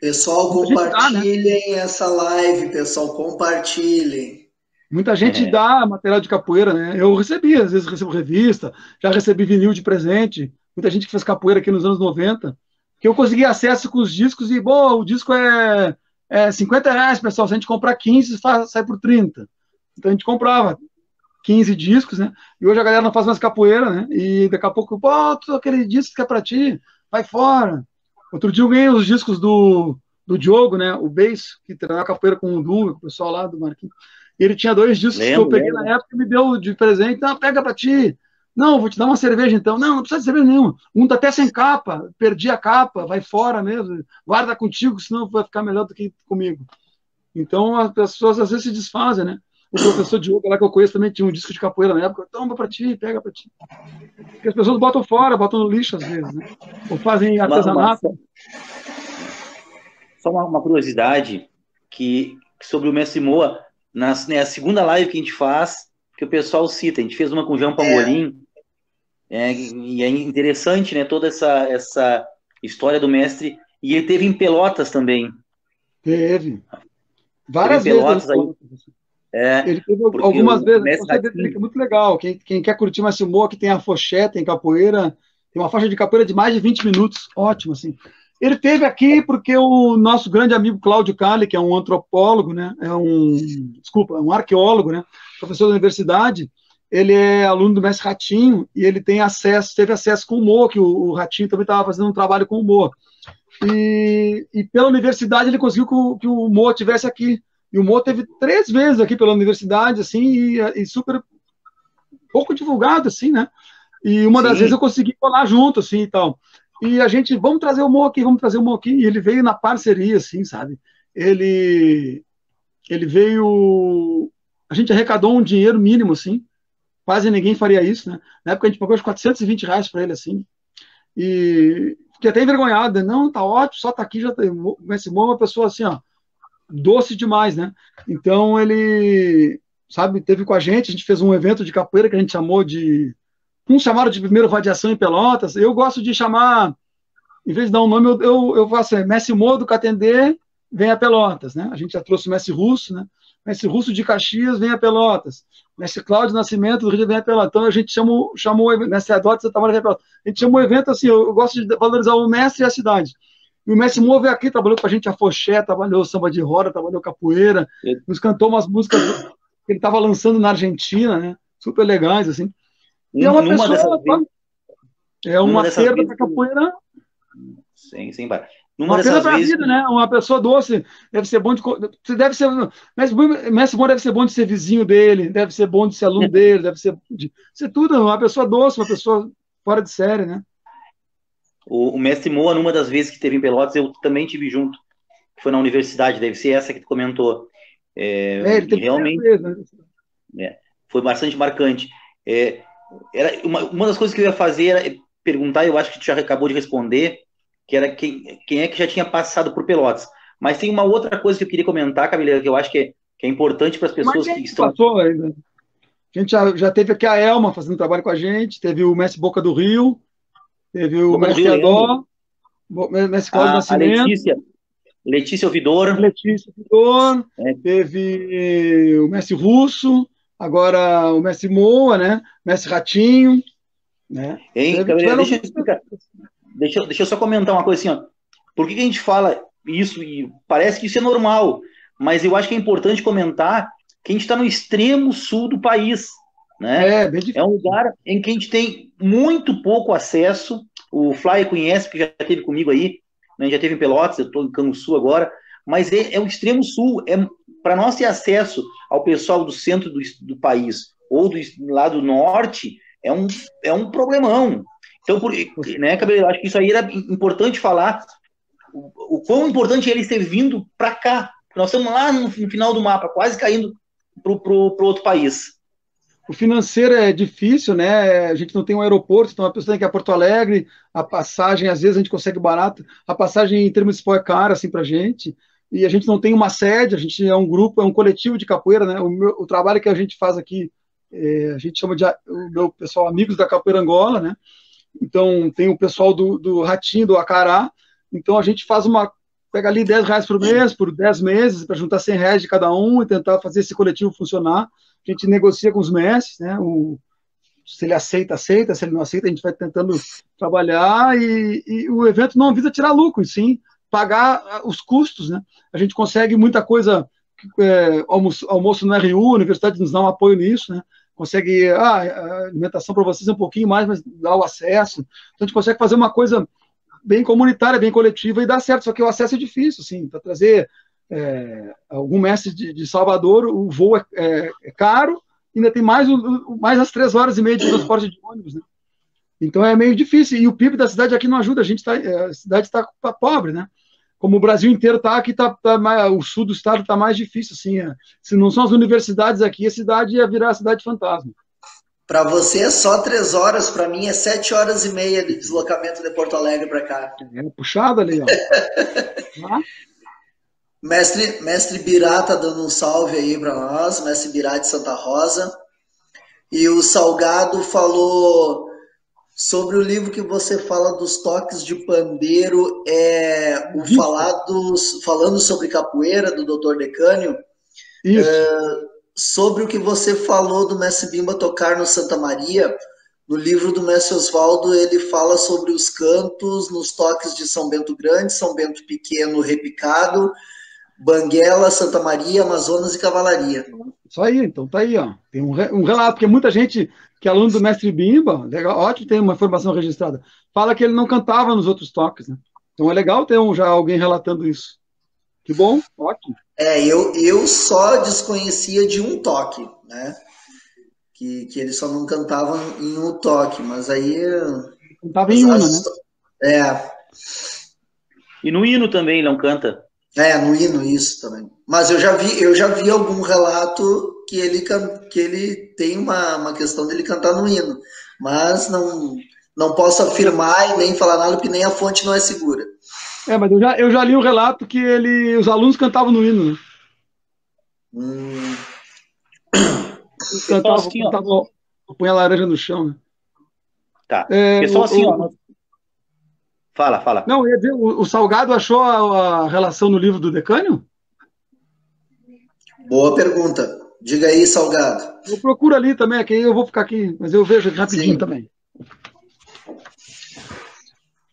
Pessoal, compartilhem dá, né? essa live, pessoal, compartilhem. Muita gente é. dá material de capoeira, né? Eu recebi, às vezes recebo revista, já recebi vinil de presente. Muita gente que fez capoeira aqui nos anos 90, que eu consegui acesso com os discos e, bom, o disco é, é 50 reais, pessoal. Se a gente comprar 15, sai por 30. Então a gente comprava. 15 discos, né? E hoje a galera não faz mais capoeira, né? E daqui a pouco, pô, aquele disco que é pra ti, vai fora. Outro dia eu ganhei os discos do, do Diogo, né? O Beis, que treinava capoeira com o Dunga, o pessoal lá do Marquinhos. Ele tinha dois discos lembro, que eu peguei lembro. na época e me deu de presente. Não, pega para ti. Não, vou te dar uma cerveja então. Não, não precisa de cerveja nenhuma. Um tá até sem capa, perdi a capa, vai fora mesmo. Guarda contigo, senão vai ficar melhor do que comigo. Então as pessoas às vezes se desfazem, né? O professor Diogo lá que eu conheço também tinha um disco de capoeira na época. Toma para ti, pega para ti. Porque as pessoas botam fora, botam no lixo às vezes, né? Ou fazem artesanato. Só uma, uma curiosidade que, que sobre o Messi Moa, na, né, a segunda live que a gente faz, que o pessoal cita, a gente fez uma com o João Pangolin, é. é, e é interessante, né, toda essa, essa história do mestre, e ele teve em Pelotas também. Teve. Várias teve vezes. Pelotas, aí, é, ele teve algumas vezes. é muito legal. Quem, quem quer curtir mais humor, que tem a foché, tem capoeira, tem uma faixa de capoeira de mais de 20 minutos. Ótimo, assim. Ele teve aqui porque o nosso grande amigo Cláudio Cali, que é um antropólogo, né? É um, desculpa, um arqueólogo, né? Professor da universidade. Ele é aluno do mestre Ratinho e ele tem acesso, teve acesso com o Mo, que o, o Ratinho também estava fazendo um trabalho com o Mo. E, e pela universidade ele conseguiu que o, que o Mo tivesse aqui. E o Mo teve três vezes aqui pela universidade, assim, e, e super pouco divulgado, assim, né? E uma das Sim. vezes eu consegui colar junto, assim, e tal. E a gente, vamos trazer o Mo aqui, vamos trazer o Mo aqui. E ele veio na parceria, assim, sabe? Ele, ele veio... A gente arrecadou um dinheiro mínimo, assim. Quase ninguém faria isso, né? Na época a gente pagou os 420 reais para ele, assim. E fiquei até envergonhado. Né? Não, tá ótimo, só tá aqui, já tem... Esse Mo é uma pessoa, assim, ó doce demais, né? Então ele, sabe, teve com a gente, a gente fez um evento de capoeira que a gente chamou de uns chamaram de primeiro vadiação em Pelotas. Eu gosto de chamar, em vez de dar um nome, eu, eu, faço é, Messi Modo Catendê, vem a Pelotas, né? A gente já trouxe o Messi Russo, né? Messi Russo de Caxias vem a Pelotas. Messi Cláudio Nascimento do Rio vem a Pelotas. Então a gente chamou, chamou Messi Adotes da Tamara vem a Pelotas. A gente chamou o evento assim, eu, eu gosto de valorizar o mestre e a cidade. E o Messi Moa veio aqui, trabalhou com a gente a Foché, trabalhou samba de roda, trabalhou capoeira, nos cantou umas músicas que ele estava lançando na Argentina, né? Super legais, assim. E é uma Numa pessoa. Vezes, é uma perda para capoeira. Sim, sim, pai. Numa uma perda para a vida, né? Uma pessoa doce deve ser bom de. Deve ser. Messi Moa deve ser bom de ser vizinho dele, deve ser bom de ser aluno dele, deve ser de ser tudo. Uma pessoa doce, uma pessoa fora de série, né? O, o mestre Moa, numa das vezes que teve em Pelotas, eu também tive junto. Foi na universidade, deve ser essa que tu comentou. É, é ele realmente né? é, foi bastante marcante. É, era uma, uma das coisas que eu ia fazer era perguntar, eu acho que tu já acabou de responder, que era quem, quem é que já tinha passado por Pelotas. Mas tem uma outra coisa que eu queria comentar, Camila, que eu acho que é, que é importante para as pessoas que estão. Passou ainda. A gente já, já teve aqui a Elma fazendo trabalho com a gente, teve o Mestre Boca do Rio, Teve o Mestre Adó, Mestre Cláudio Nascimento. A Letícia, Letícia Ouvidor. Letícia Ouvidor. É. Teve o Mestre Russo, agora o Mestre Moa, né? Mestre Ratinho. Né? Hein, Teve, deixa, eu explicar. Deixa, deixa eu só comentar uma coisa assim, ó. Por que, que a gente fala isso e parece que isso é normal, mas eu acho que é importante comentar que a gente está no extremo sul do país. Né? É, bem difícil. é um lugar em que a gente tem muito pouco acesso. O Fly conhece, porque já esteve comigo aí, né? já teve em Pelotas, eu estou em Canguçu agora, mas é, é o extremo sul. É, Para nós ter acesso ao pessoal do centro do, do país ou do lado norte, é um, é um problemão. Então, por, né, Cabelo, acho que isso aí era importante falar o, o quão importante é eles ter vindo para cá. Nós estamos lá no, no, final do mapa, quase caindo para o outro país. O financeiro é difícil, né? A gente não tem um aeroporto, então a pessoa tem que ir a Porto Alegre, a passagem, às vezes a gente consegue barato, a passagem em termos de é cara, assim, pra gente, e a gente não tem uma sede, a gente é um grupo, é um coletivo de capoeira, né? O, meu, o trabalho que a gente faz aqui, é, a gente chama de, o meu pessoal, amigos da Capoeira Angola, né? Então, tem o pessoal do, do Ratinho, do Acará, então a gente faz uma, pega ali 10 reais por mês, por 10 meses, para juntar 100 reais de cada um e tentar fazer esse coletivo funcionar, a gente negocia com os mestres, né? O, se ele aceita, aceita, se ele não aceita, a gente vai tentando trabalhar e, e o evento não visa tirar lucro, sim pagar os custos, né? A gente consegue muita coisa, é, almoço, almoço no RU, a universidade nos dá um apoio nisso, né? Consegue, ah, a alimentação para vocês é um pouquinho mais, mas dá o acesso. Então a gente consegue fazer uma coisa bem comunitária, bem coletiva e dá certo, só que o acesso é difícil, assim, para trazer é, algum mestre de, de, Salvador, o voo é, é, é caro, ainda tem mais, mais as três horas e meia de transporte de ônibus, né? Então é meio difícil, e o PIB da cidade aqui não ajuda, a gente tá, é, a cidade está tá pobre, né? Como o Brasil inteiro está, aqui tá, tá o sul do estado está mais difícil, assim, se não são as universidades aqui, a cidade ia virar a cidade fantasma. Para você é só três horas, para mim é sete horas e meia de deslocamento de Porto Alegre para cá. É puxado ali, ó. mestre, mestre Birá tá dando um salve aí para nós, mestre Birá de Santa Rosa. E o Salgado falou sobre o livro que você fala dos toques de pandeiro, é o falados, falando sobre capoeira do Dr. Decânio. Isso. É, sobre o que você falou do Mestre Bimba tocar no Santa Maria, no livro do Mestre Oswaldo, ele fala sobre os cantos nos toques de São Bento Grande, São Bento Pequeno repicado, Banguela, Santa Maria, Amazonas e Cavalaria. Isso aí, então tá aí, ó. Tem um, um relato, porque muita gente que é aluno do Mestre Bimba, legal, ótimo ter uma informação registrada, fala que ele não cantava nos outros toques, né? Então é legal ter um, já alguém relatando isso. Que bom, ótimo. É, eu, eu só desconhecia de um toque, né? Que, que ele só não cantava em um toque, mas aí. Cantava em uma, né? É. E no hino também não canta? É, no hino isso também. Mas eu já vi, eu já vi algum relato que ele, que ele tem uma, uma questão dele cantar no hino. Mas não, não posso afirmar e nem falar nada, porque nem a fonte não é segura. É, mas eu já, eu já li um relato que ele, os alunos cantavam no hino, né? Hum. Cantavam, assim, cantavam, põe a laranja no chão, né? Tá. É, Pessoal, assim, o, ó. Fala, fala. Não, ia dizer, o, o Salgado achou a, a, relação no livro do Decânio? Boa pergunta. Diga aí, Salgado. Eu procuro ali também, que eu vou ficar aqui, mas eu vejo rapidinho Sim. também.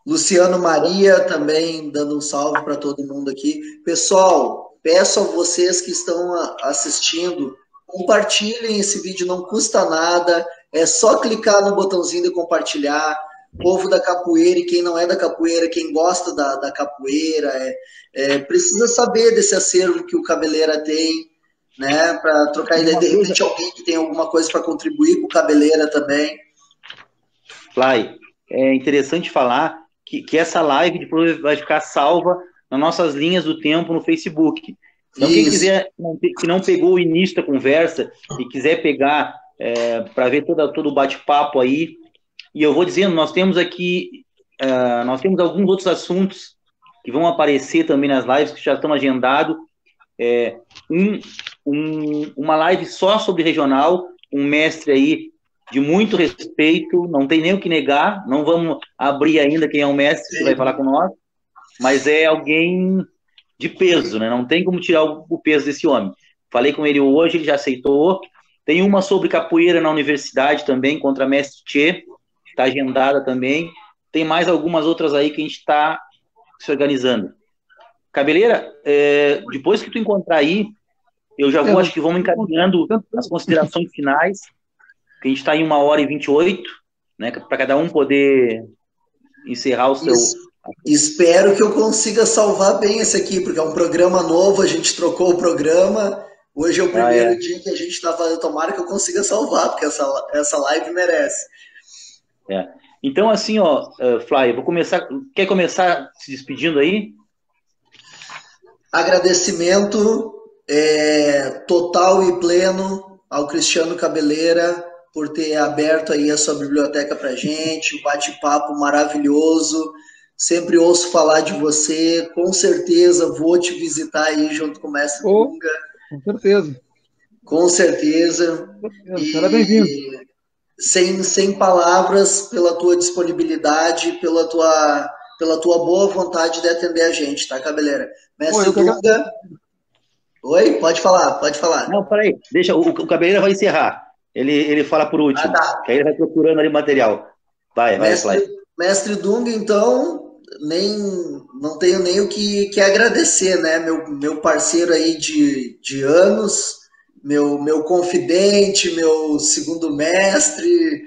Luciano Maria também dando um salve para todo mundo aqui. Pessoal, peço a vocês que estão assistindo, compartilhem esse vídeo, não custa nada, é só clicar no botãozinho de compartilhar. Povo da capoeira e quem não é da capoeira, quem gosta da, da capoeira, é, é, precisa saber desse acervo que o Cabeleira tem, né? Para trocar ideia. De repente, alguém que tem alguma coisa para contribuir com o Cabeleira também. Fly, é interessante falar que, que essa live depois vai ficar salva nas nossas linhas do tempo no Facebook. Então, Isso. quem quiser, que não pegou o início da conversa e quiser pegar é, para ver toda, todo o bate-papo aí, e eu vou dizendo, nós temos aqui, uh, nós temos alguns outros assuntos que vão aparecer também nas lives que já estão agendados. É, um, um, uma live só sobre regional, um mestre aí de muito respeito, não tem nem o que negar, não vamos abrir ainda quem é o mestre que vai falar com nós, mas é alguém de peso, né? Não tem como tirar o, peso desse homem. Falei com ele hoje, ele já aceitou. Tem uma sobre capoeira na universidade também, contra mestre Tchê, está agendada também. Tem mais algumas outras aí que a gente está se organizando. Cabeleira, é, depois que tu encontrar aí, eu já vou, acho que vamos encaminhando as considerações finais que a gente está em uma hora e 28, né? Para cada um poder encerrar o seu. Isso. Espero que eu consiga salvar bem esse aqui, porque é um programa novo, a gente trocou o programa. Hoje é o primeiro ah, é. dia que a gente está fazendo. Tomara que eu consiga salvar, porque essa, essa live merece. É. Então, assim, ó, uh, Fly, vou começar. Quer começar se despedindo aí? Agradecimento é, total e pleno ao Cristiano Cabeleira por ter aberto aí a sua biblioteca para gente, um bate-papo maravilhoso. Sempre ouço falar de você, com certeza vou te visitar aí junto com o mestre oh, Dunga. Com certeza. Com certeza. Será bem-vindo. Sem, sem palavras pela tua disponibilidade, pela tua, pela tua boa vontade de atender a gente, tá, Cabeleira? Mestre Oi, Dunga. Oi, pode falar, pode falar. Não, peraí, deixa, o, o Cabeleira vai encerrar. Ele, ele fala por último, ah, tá. que aí ele vai procurando ali material. Vai, mestre, vai, Mestre Dung, então, nem não tenho nem o que, que agradecer, né? Meu, meu parceiro aí de, de anos, meu, meu confidente, meu segundo mestre,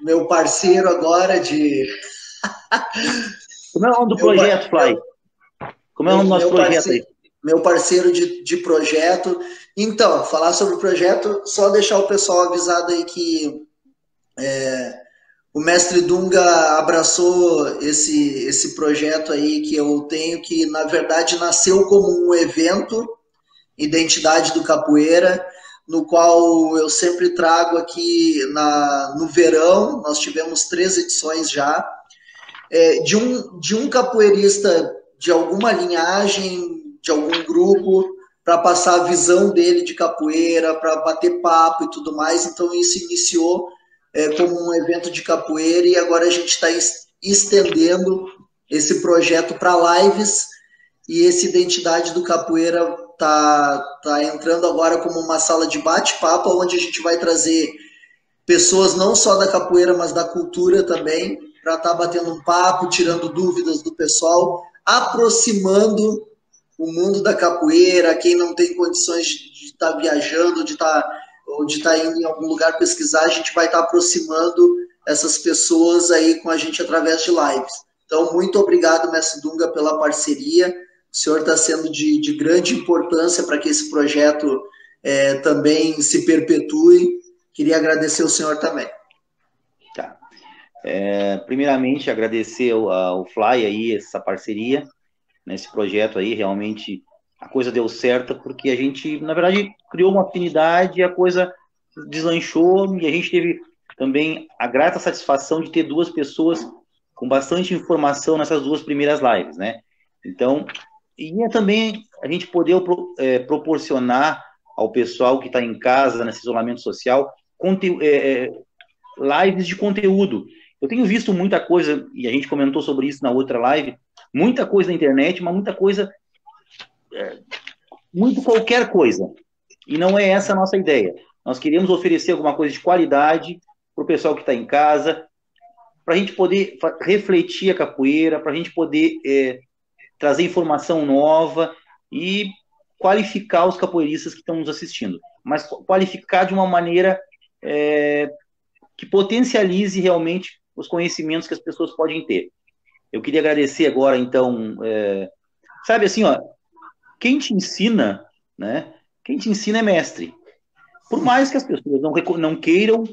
meu parceiro agora de. Como é o nome do projeto, Fly? Como é o nome do nosso projeto parceiro, aí? Meu parceiro de, de projeto. Então, falar sobre o projeto, só deixar o pessoal avisado aí que é, o mestre Dunga abraçou esse, esse projeto aí que eu tenho, que na verdade nasceu como um evento, Identidade do Capoeira, no qual eu sempre trago aqui na, no verão, nós tivemos três edições já, é, de, um, de um capoeirista de alguma linhagem, de algum grupo, para passar a visão dele de capoeira, para bater papo e tudo mais. Então, isso iniciou é, como um evento de capoeira e agora a gente está estendendo esse projeto para lives e essa identidade do capoeira tá, tá entrando agora como uma sala de bate-papo onde a gente vai trazer pessoas não só da capoeira, mas da cultura também, para estar tá batendo um papo, tirando dúvidas do pessoal, aproximando o mundo da capoeira, quem não tem condições de estar tá viajando, de estar tá ou de estar tá indo em algum lugar pesquisar, a gente vai estar tá aproximando essas pessoas aí com a gente através de lives. Então, muito obrigado, Mestre Dunga, pela parceria. O senhor está sendo de, de, grande importância para que esse projeto é, também se perpetue. Queria agradecer o senhor também. Tá. É, primeiramente, agradecer ao, Fly aí, essa parceria nesse projeto aí, realmente a coisa deu certo porque a gente, na verdade, criou uma afinidade e a coisa deslanchou e a gente teve também a grata satisfação de ter duas pessoas com bastante informação nessas duas primeiras lives, né? Então, e é também a gente poder é, proporcionar ao pessoal que está em casa, nesse isolamento social, é, lives de conteúdo. Eu tenho visto muita coisa, e a gente comentou sobre isso na outra live, muita coisa na internet, mas muita coisa muito qualquer coisa. E não é essa a nossa ideia. Nós queremos oferecer alguma coisa de qualidade para o pessoal que está em casa, para a gente poder refletir a capoeira, para a gente poder é, trazer informação nova e qualificar os capoeiristas que estão nos assistindo. Mas qualificar de uma maneira é, que potencialize realmente os conhecimentos que as pessoas podem ter. Eu queria agradecer agora, então, é, sabe assim, ó, quem te ensina, né? Quem te ensina é mestre. Por mais que as pessoas não, não queiram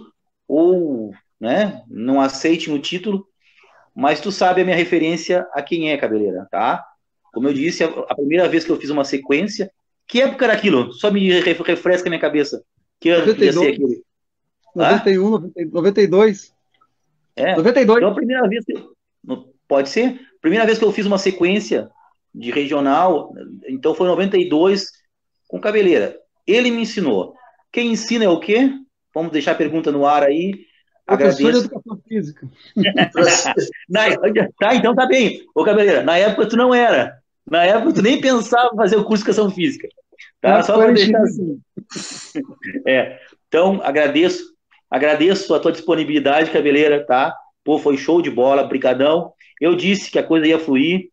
ou né, não aceitem o título, mas tu sabe a minha referência a quem é Cabeleira, tá? Como eu disse, a, a primeira vez que eu fiz uma sequência, que época era aquilo? Só me refresca a minha cabeça. Que ano 92, ia ser aquilo? 91, 92. É, 92. Então, a primeira vez que eu, pode ser? Primeira vez que eu fiz uma sequência de regional, então foi 92 com cabeleira. Ele me ensinou. Quem ensina é o quê? Vamos deixar a pergunta no ar aí. Agradeço. de educação física. na, tá, então tá bem. Ô, Cabeleira, na época tu não era. Na época tu nem pensava em fazer o curso de educação física. Tá? Só para deixar assim. É. Então, agradeço. Agradeço a tua disponibilidade, Cabeleira, tá? Pô, foi show de bola, brincadão. Eu disse que a coisa ia fluir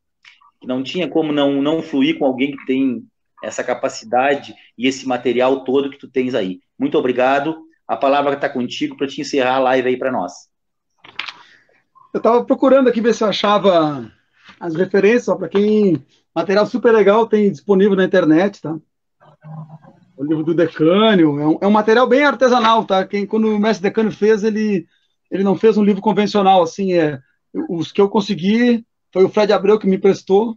que não tinha como não, não fluir com alguém que tem essa capacidade e esse material todo que tu tens aí. Muito obrigado. A palavra está contigo para te encerrar a live aí para nós. Eu estava procurando aqui ver se eu achava as referências, para quem. Material super legal tem disponível na internet, tá? O livro do Decânio. É um, é um material bem artesanal, tá? Quem, quando o mestre Decânio fez, ele, ele não fez um livro convencional, assim, é. Os que eu consegui foi o Fred Abreu que me prestou.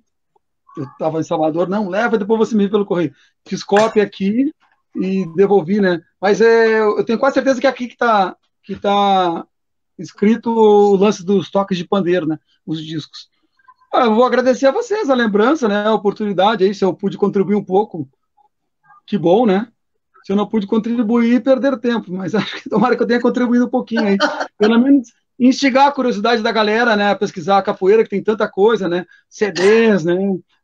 Eu estava em Salvador, não, leva, depois você me vê pelo correio. Fiz cópia aqui e devolvi, né? Mas é, eu tenho quase certeza que é aqui que está que tá escrito o lance dos toques de pandeiro, né? Os discos. Ah, eu vou agradecer a vocês a lembrança, né? A oportunidade aí, se eu pude contribuir um pouco. Que bom, né? Se eu não pude contribuir, perder tempo, mas acho que tomara que eu tenha contribuído um pouquinho aí. Pelo menos instigar a curiosidade da galera, né, a pesquisar a capoeira, que tem tanta coisa, né, CDs, né,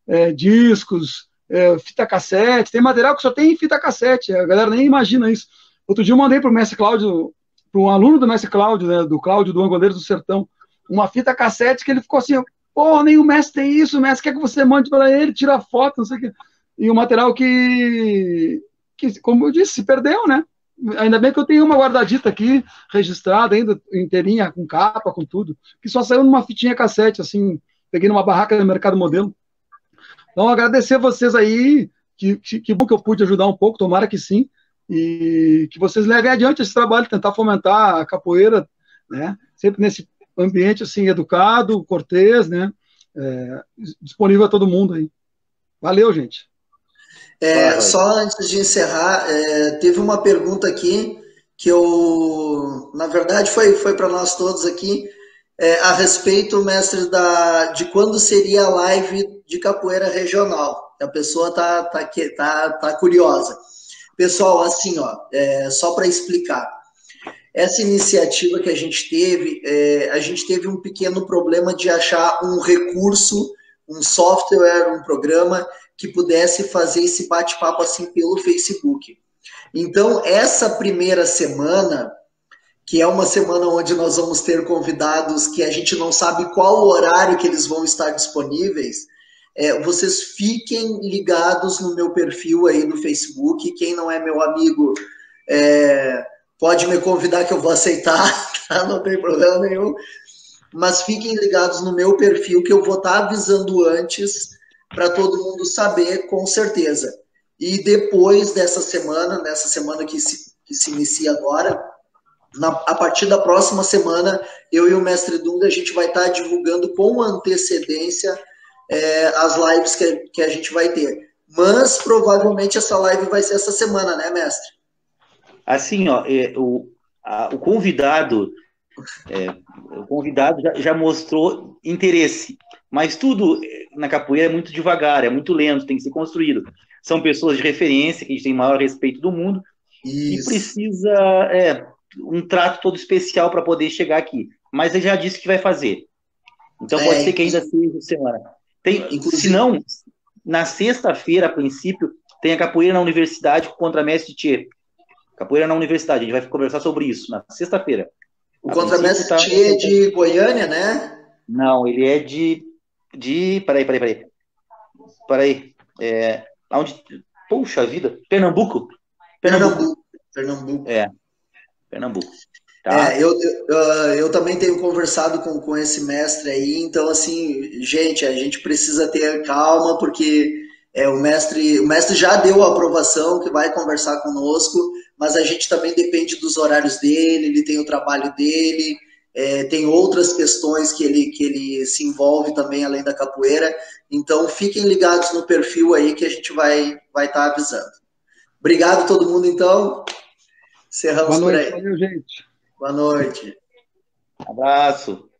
é, discos, é, fita cassete, tem material que só tem fita cassete, a galera nem imagina isso. Outro dia eu mandei para o mestre Cláudio, para um aluno do mestre Cláudio, né, do Cláudio do Angoleiros do Sertão, uma fita cassete que ele ficou assim, porra, nem o mestre tem isso, o mestre quer que você mande para ele, tira foto, não sei o que. E o material que, que, como eu disse, se perdeu, né? Ainda bem que eu tenho uma guardadita aqui, registrada ainda, inteirinha, com capa, com tudo, que só saiu numa fitinha cassete, assim, peguei numa barraca no Mercado Modelo. Então, agradecer vocês aí, que, que, que bom que eu pude ajudar um pouco, tomara que sim, e que vocês levem adiante esse trabalho, tentar fomentar a capoeira, né? Sempre nesse ambiente assim educado, cortês, né? É, disponível a todo mundo aí. Valeu, gente. É, só antes de encerrar, é, teve uma pergunta aqui que eu, na verdade, foi, foi para nós todos aqui, é, a respeito, mestre, da, de quando seria a live de capoeira regional. A pessoa tá, tá, tá, tá curiosa. Pessoal, assim, ó, é, só para explicar. Essa iniciativa que a gente teve, é, a gente teve um pequeno problema de achar um recurso, um software, um programa que pudesse fazer esse bate-papo assim pelo Facebook. Então, essa primeira semana, que é uma semana onde nós vamos ter convidados que a gente não sabe qual horário que eles vão estar disponíveis, é, vocês fiquem ligados no meu perfil aí no Facebook. Quem não é meu amigo é, pode me convidar que eu vou aceitar, tá? não tem problema nenhum. Mas fiquem ligados no meu perfil que eu vou estar avisando antes para todo mundo saber com certeza. E depois dessa semana, nessa semana que se, que se inicia agora, na, a partir da próxima semana, eu e o mestre Dunga, a gente vai estar divulgando com antecedência é, as lives que, que a gente vai ter. Mas provavelmente essa live vai ser essa semana, né, mestre? Assim, ó, é, o, a, o convidado, é, o convidado já, já, mostrou interesse, mas tudo é, na capoeira é muito devagar, é muito lento, tem que ser construído são pessoas de referência, que a gente tem maior respeito do mundo, Isso. e precisa é, um trato todo especial para poder chegar aqui. Mas ele já disse que vai fazer. Então é, pode ser que ainda seja semana. Tem, inclusive... Se não, na sexta-feira, a princípio, tem a capoeira na universidade contra Mestre Tchê. Capoeira na universidade, a gente vai conversar sobre isso na sexta-feira. O Mestre tá... Tchê é de Goiânia, né? Não, ele é de. De peraí, peraí, peraí. Peraí. É, Onde, puxa vida, Pernambuco. Pernambuco. Pernambuco. É, Pernambuco. Tá. É, eu, eu, eu, também tenho conversado com, com esse mestre aí, então assim, gente, a gente precisa ter calma, porque é, o, mestre, o mestre já deu a aprovação que vai conversar conosco, mas a gente também depende dos horários dele, ele tem o trabalho dele, é, tem outras questões que ele, que ele se envolve também além da capoeira. Então fiquem ligados no perfil aí que a gente vai vai estar tá avisando. Obrigado a todo mundo então. Encerramos Boa noite, por aí. Valeu, gente. Boa noite. abraço.